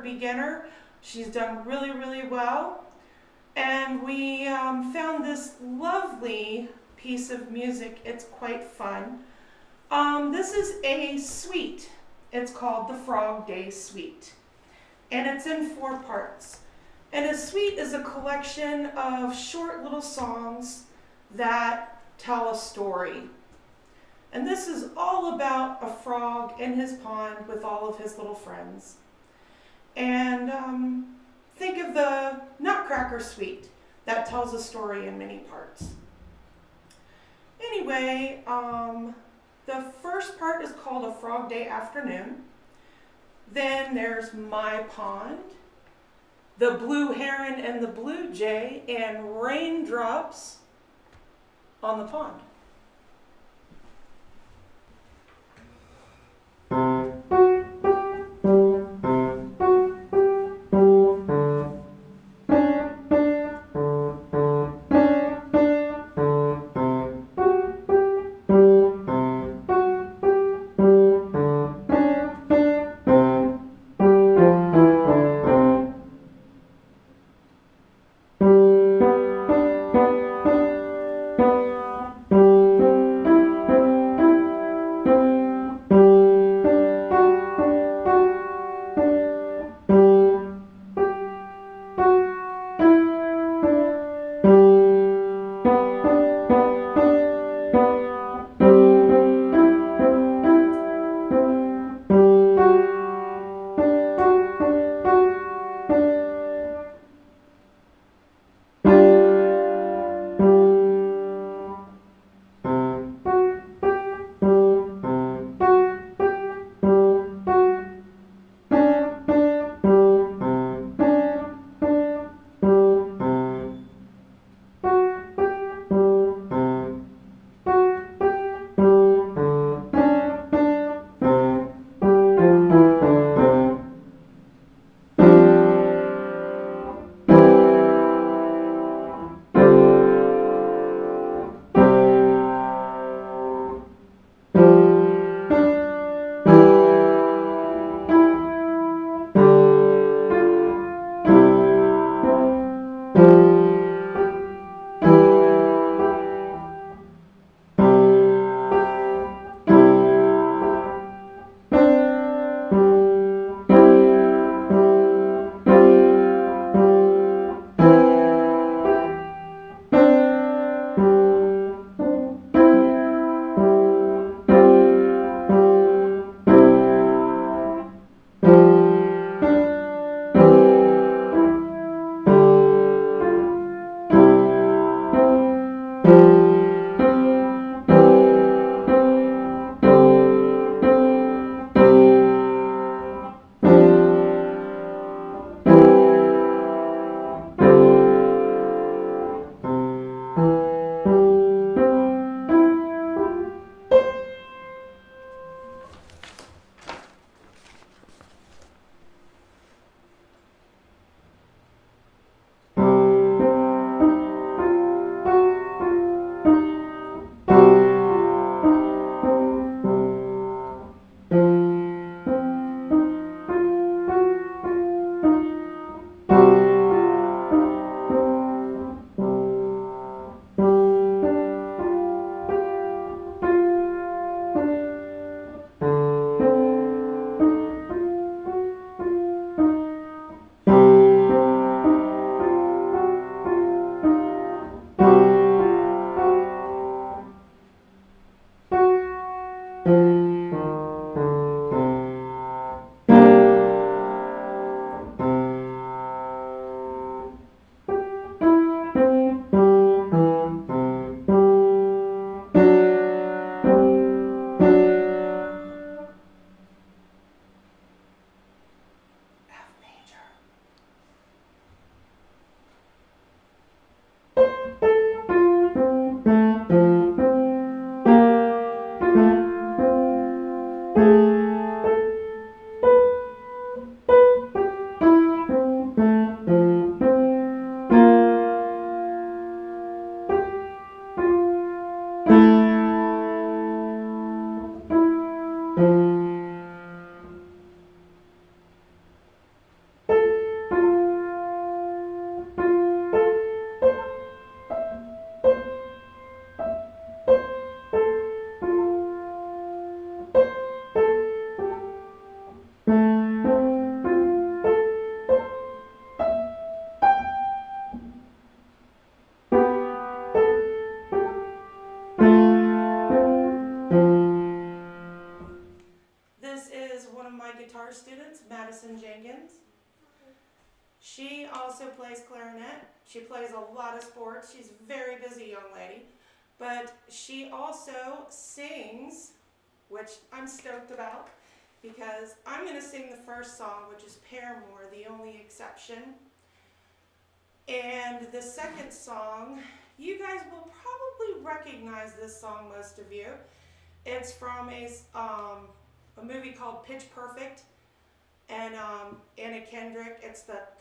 Beginner. She's done really, really well. And we um, found this lovely piece of music. It's quite fun. Um, this is a suite. It's called the Frog Day Suite. And it's in four parts. And a suite is a collection of short little songs that tell a story. And this is all about a frog in his pond with all of his little friends. And um, think of the Nutcracker Suite that tells a story in many parts. Anyway, um, the first part is called A Frog Day Afternoon. Then there's My Pond, The Blue Heron and the Blue Jay, and Raindrops on the Pond.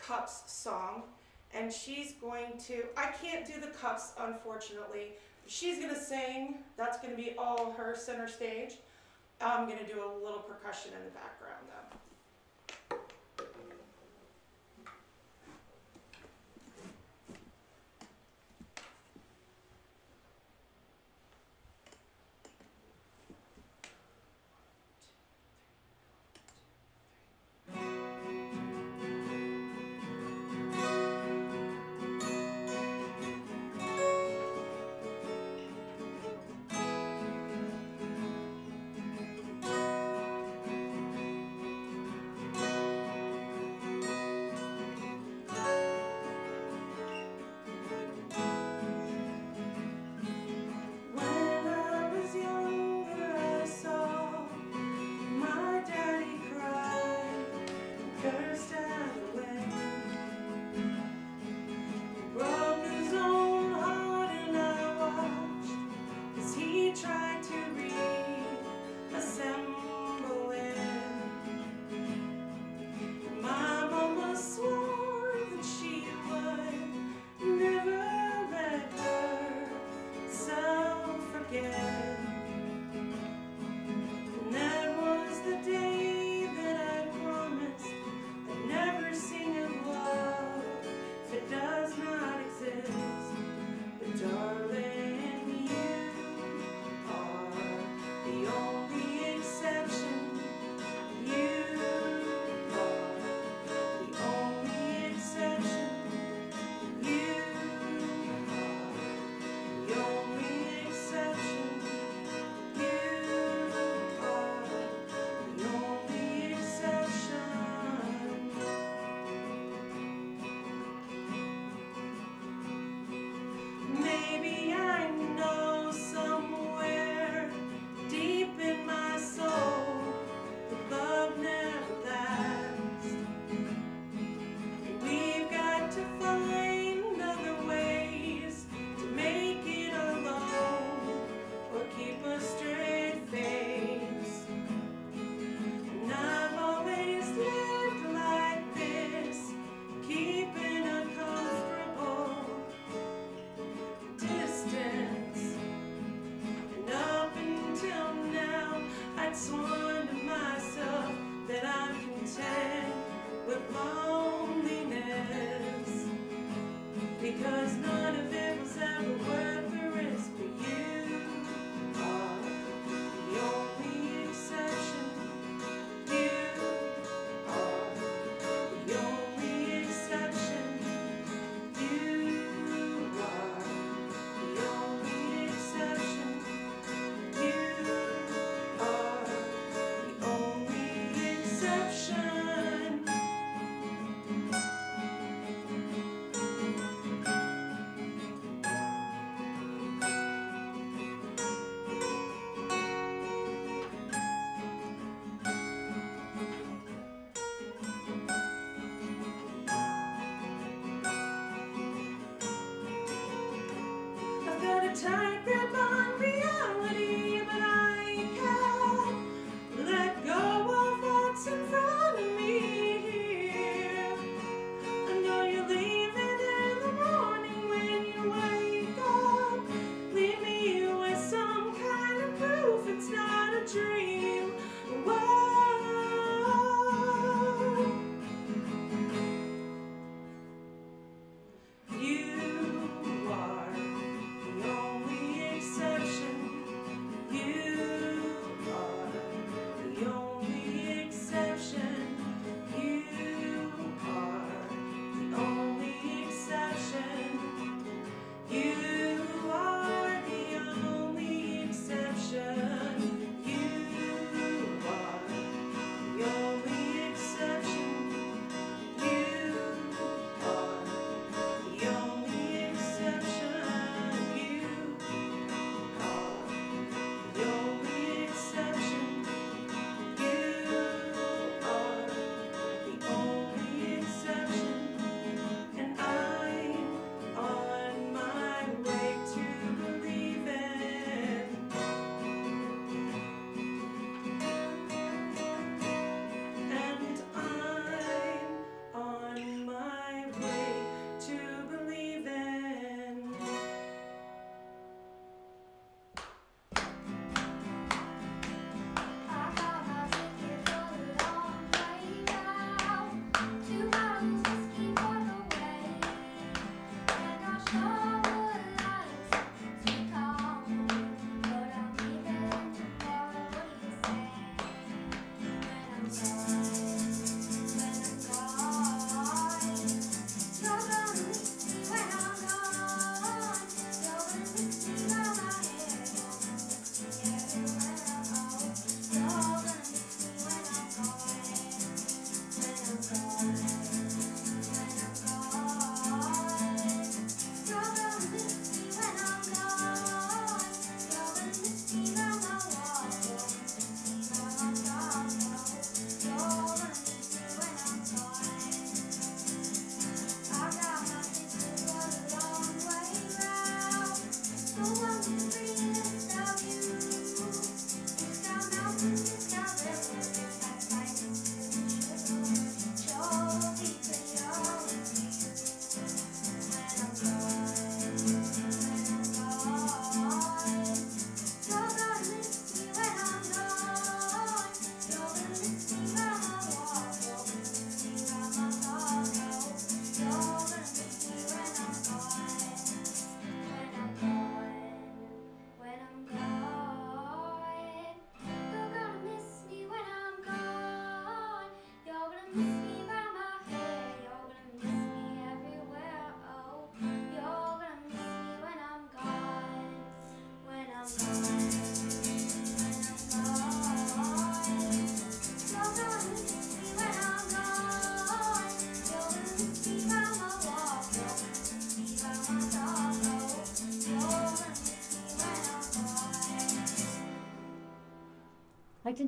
Cups song. And she's going to, I can't do the cups, unfortunately. She's going to sing. That's going to be all her center stage. I'm going to do a little percussion in the background, though.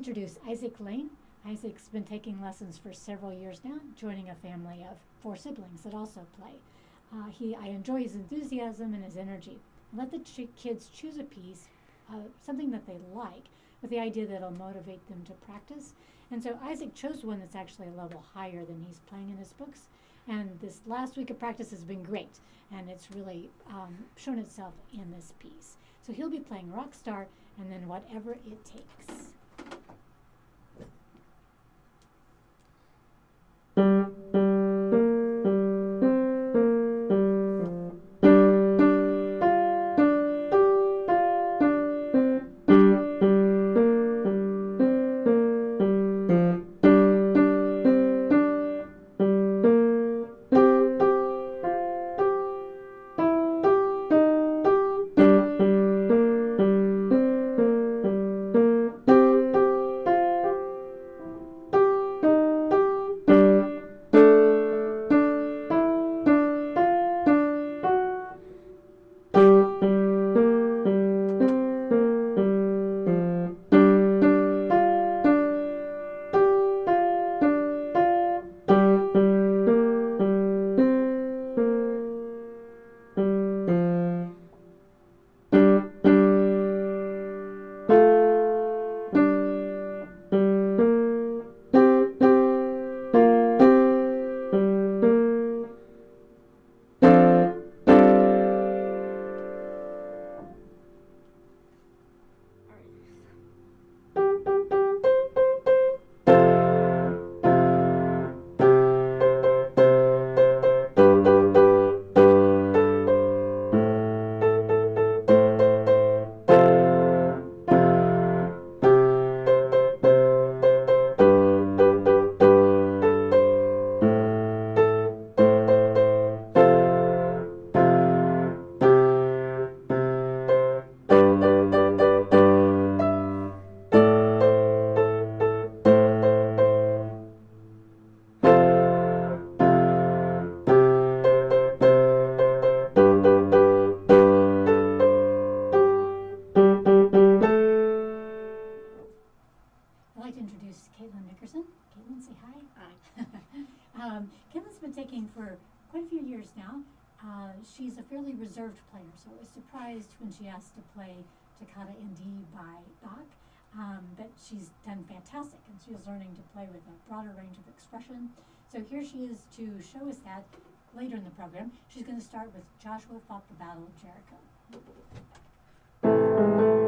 Introduce Isaac Lane. Isaac's been taking lessons for several years now, joining a family of four siblings that also play. Uh, he, I enjoy his enthusiasm and his energy. Let the ch- kids choose a piece, uh, something that they like, with the idea that it'll motivate them to practice. And so Isaac chose one that's actually a level higher than he's playing in his books. And this last week of practice has been great, and it's really um, shown itself in this piece. So he'll be playing Rockstar and then whatever it takes. Broader range of expression. So here she is to show us that later in the program. She's going to start with Joshua Fought the Battle of Jericho.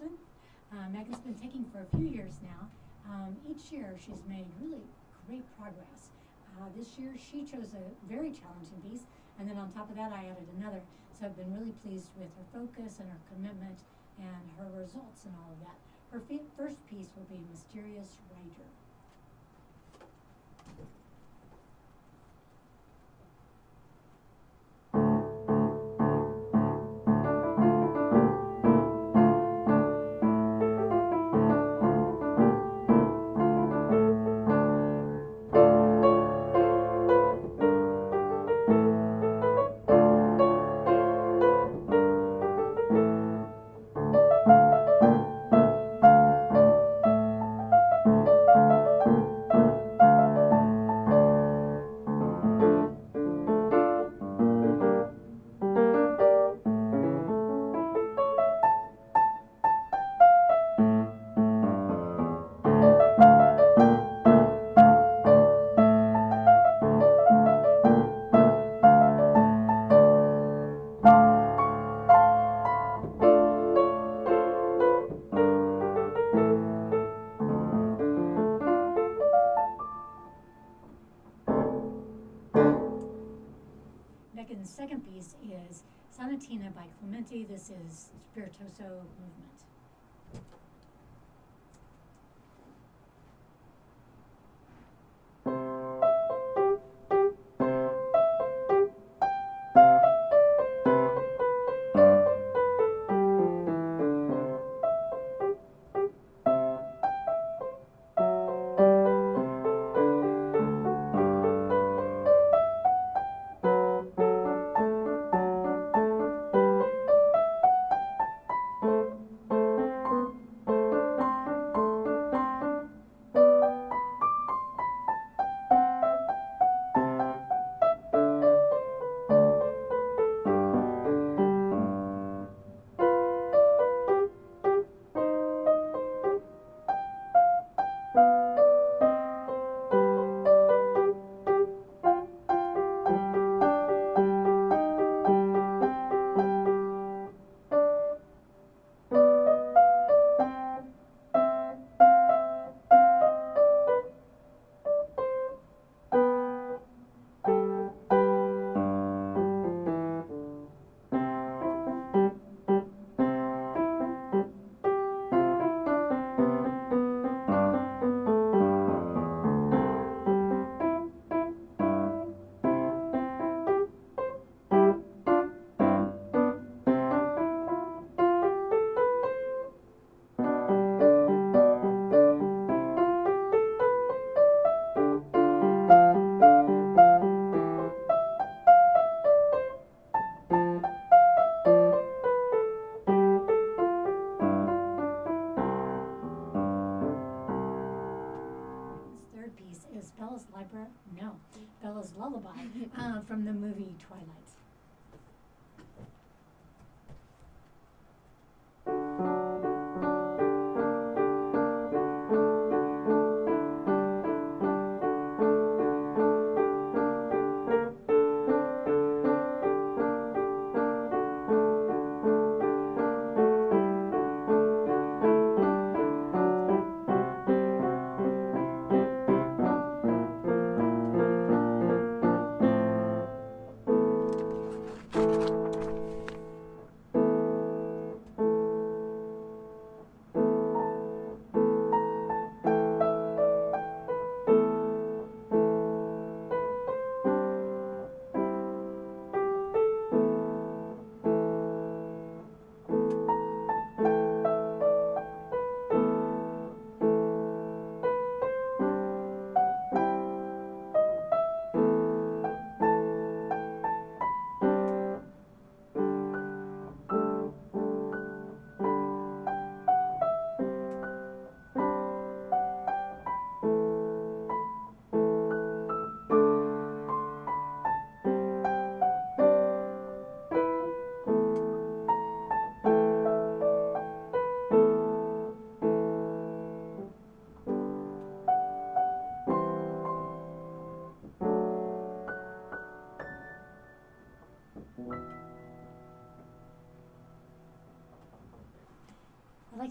Uh, Megan's been taking for a few years now. Um, each year she's made really great progress. Uh, this year she chose a very challenging piece, and then on top of that I added another. So I've been really pleased with her focus and her commitment and her results and all of that. Her first piece will be Mysterious Rider. Clementi. This is spiritoso movement.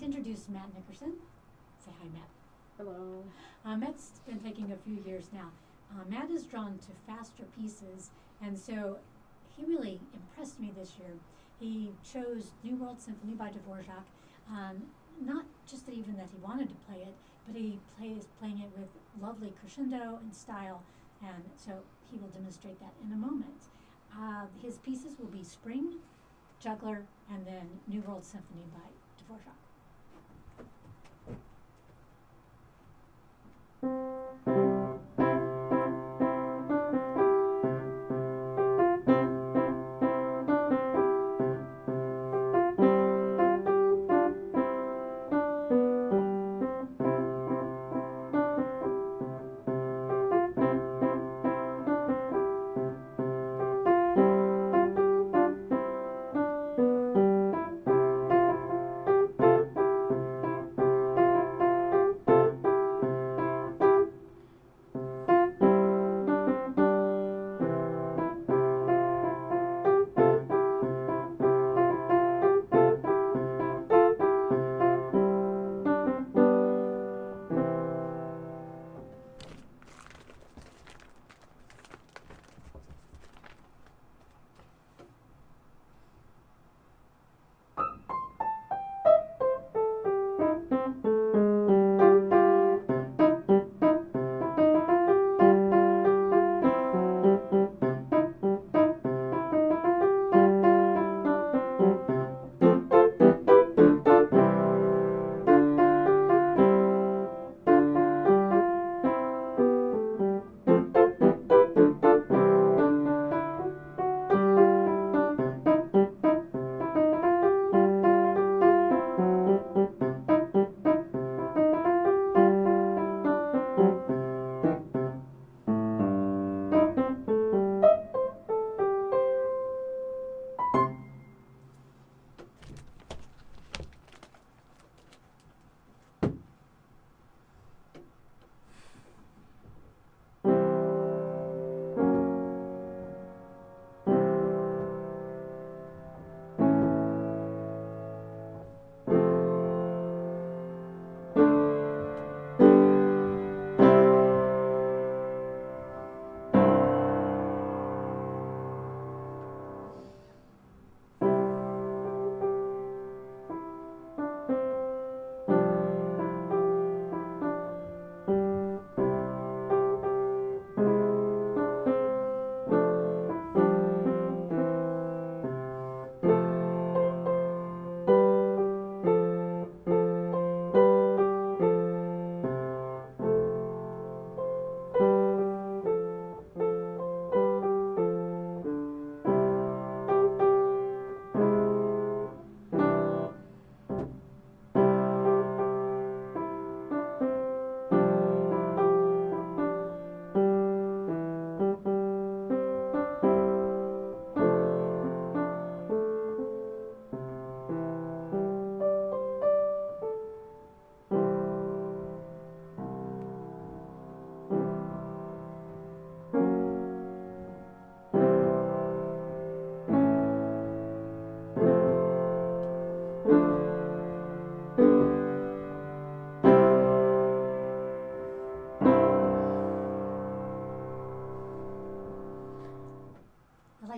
Introduce Matt Nickerson. Say hi, Matt. Hello. Uh, Matt's been taking a few years now. Uh, Matt is drawn to faster pieces, and so he really impressed me this year. He chose New World Symphony by Dvorak. Um, not just even that he wanted to play it, but he plays playing it with lovely crescendo and style, and so he will demonstrate that in a moment. Uh, his pieces will be Spring, Juggler, and then New World Symphony by Dvorak.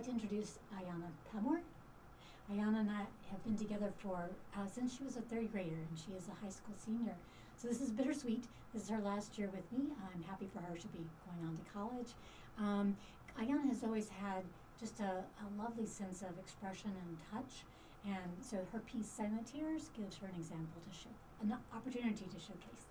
Like to introduce Iyana Palmore. Iyana and I have been together for uh, since she was a third grader, and she is a high school senior. So this is bittersweet. This is her last year with me. I'm happy for her to be going on to college. Um, Iyana has always had just a, a lovely sense of expression and touch, and so her piece "Silent Tears" gives her an example to show, an opportunity to showcase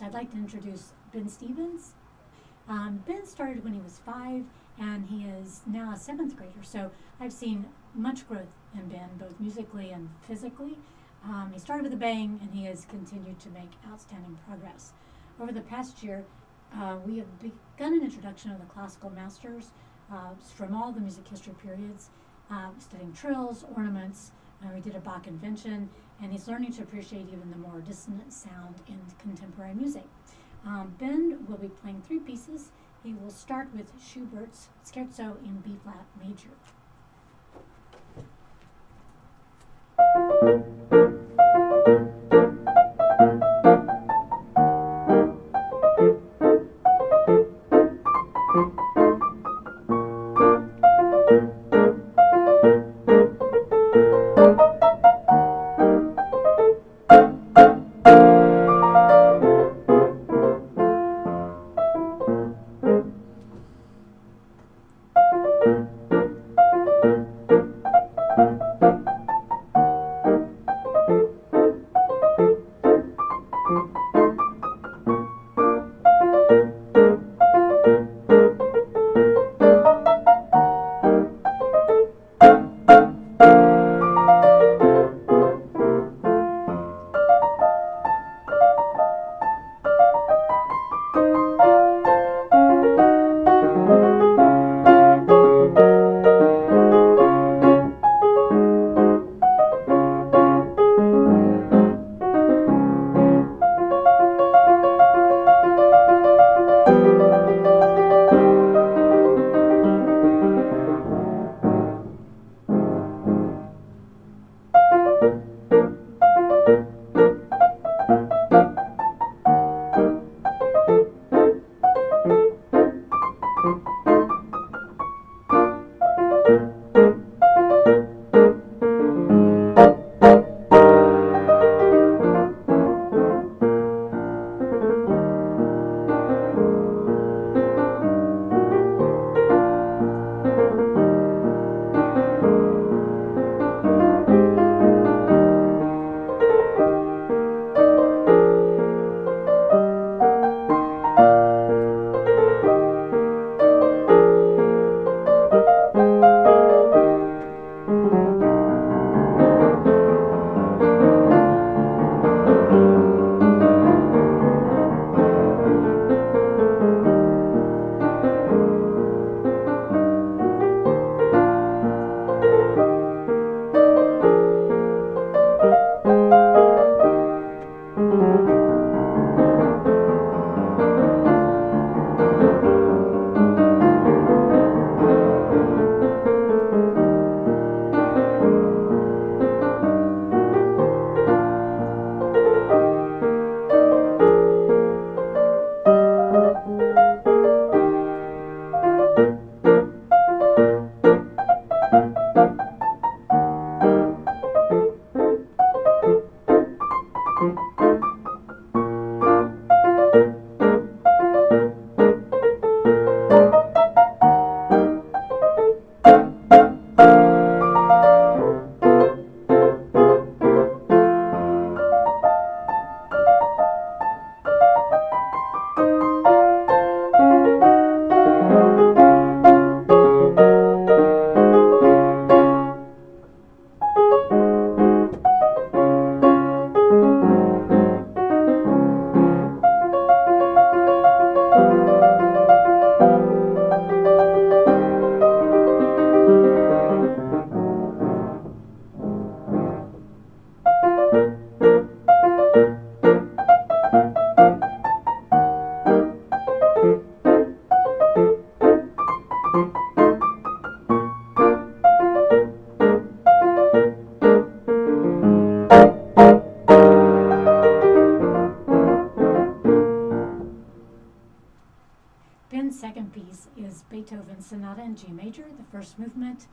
I'd like to introduce Ben Stevens. Um, ben started when he was five, and he is now a seventh grader. So I've seen much growth in Ben, both musically and physically. Um, he started with a bang, and he has continued to make outstanding progress. Over the past year, uh, we have begun an introduction of the classical masters uh, from all the music history periods, uh, studying trills, ornaments. Uh, we did a Bach invention, and he's learning to appreciate even the more dissonant sound in contemporary music. Um, ben will be playing three pieces. He will start with Schubert's Scherzo in B flat major. First movement,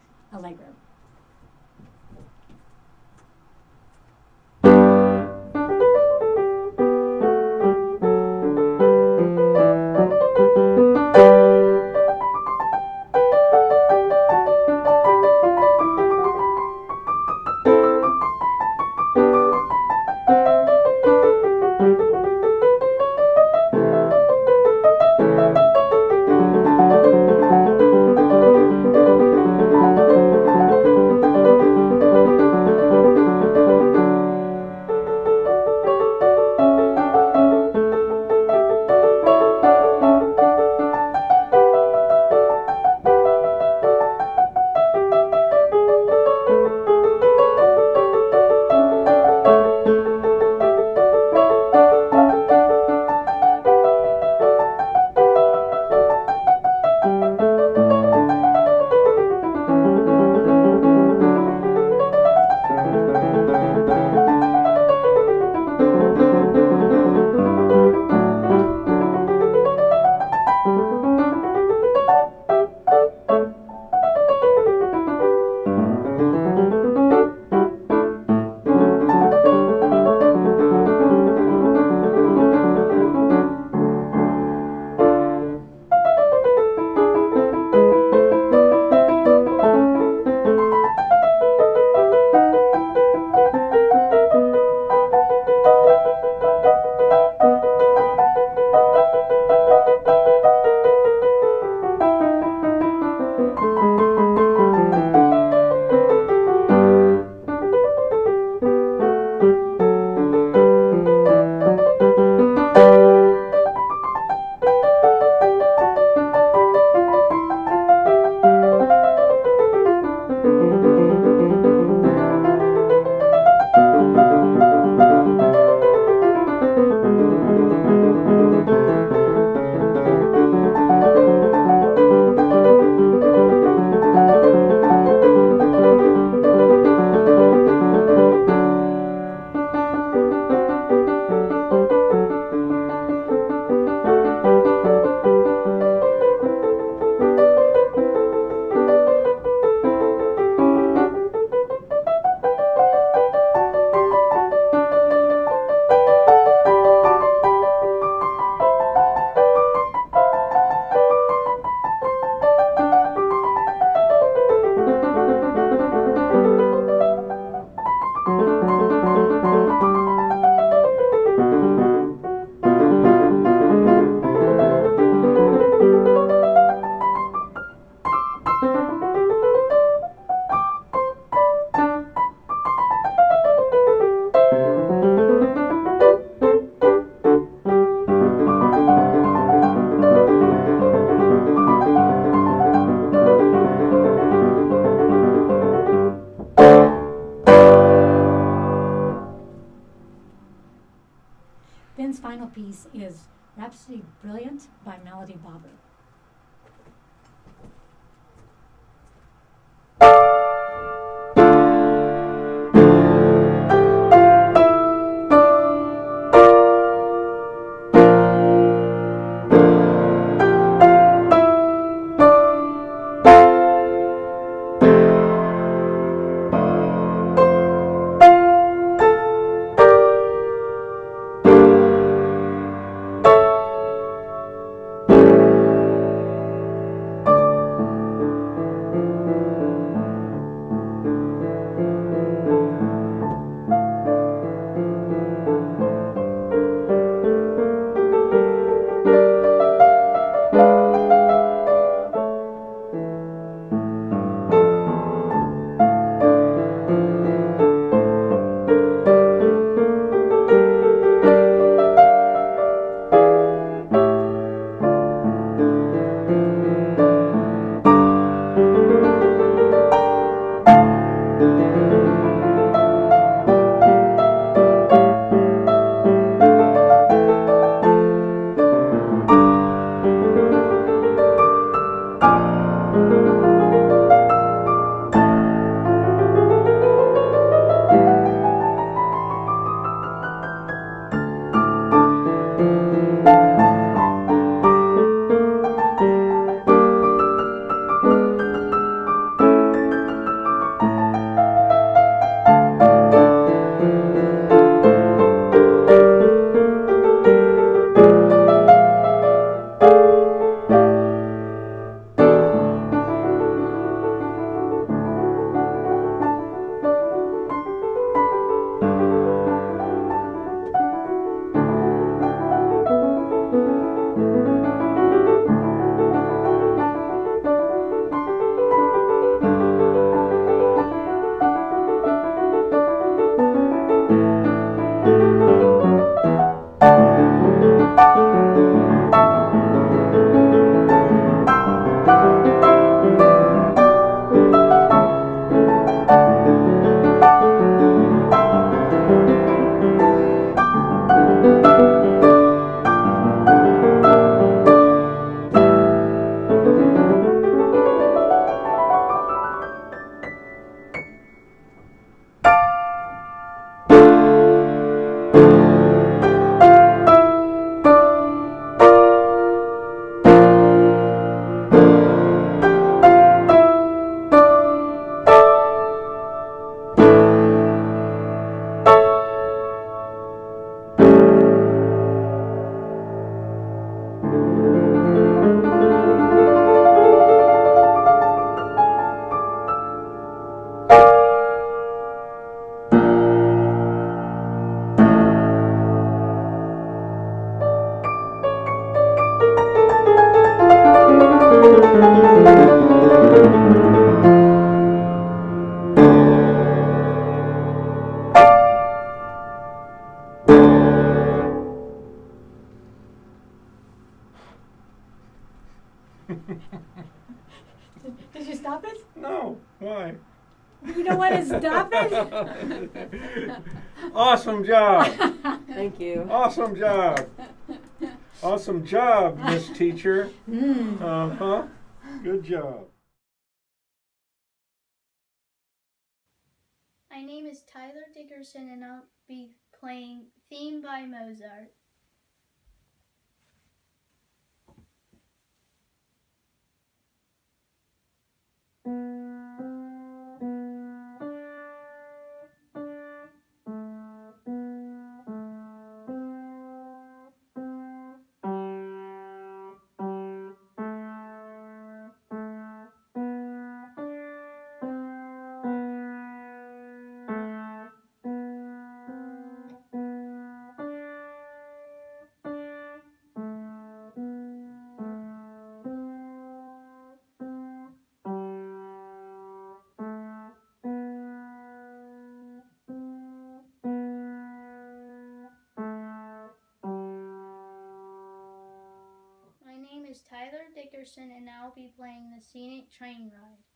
Dickerson and I'll be playing the Scenic Train Ride.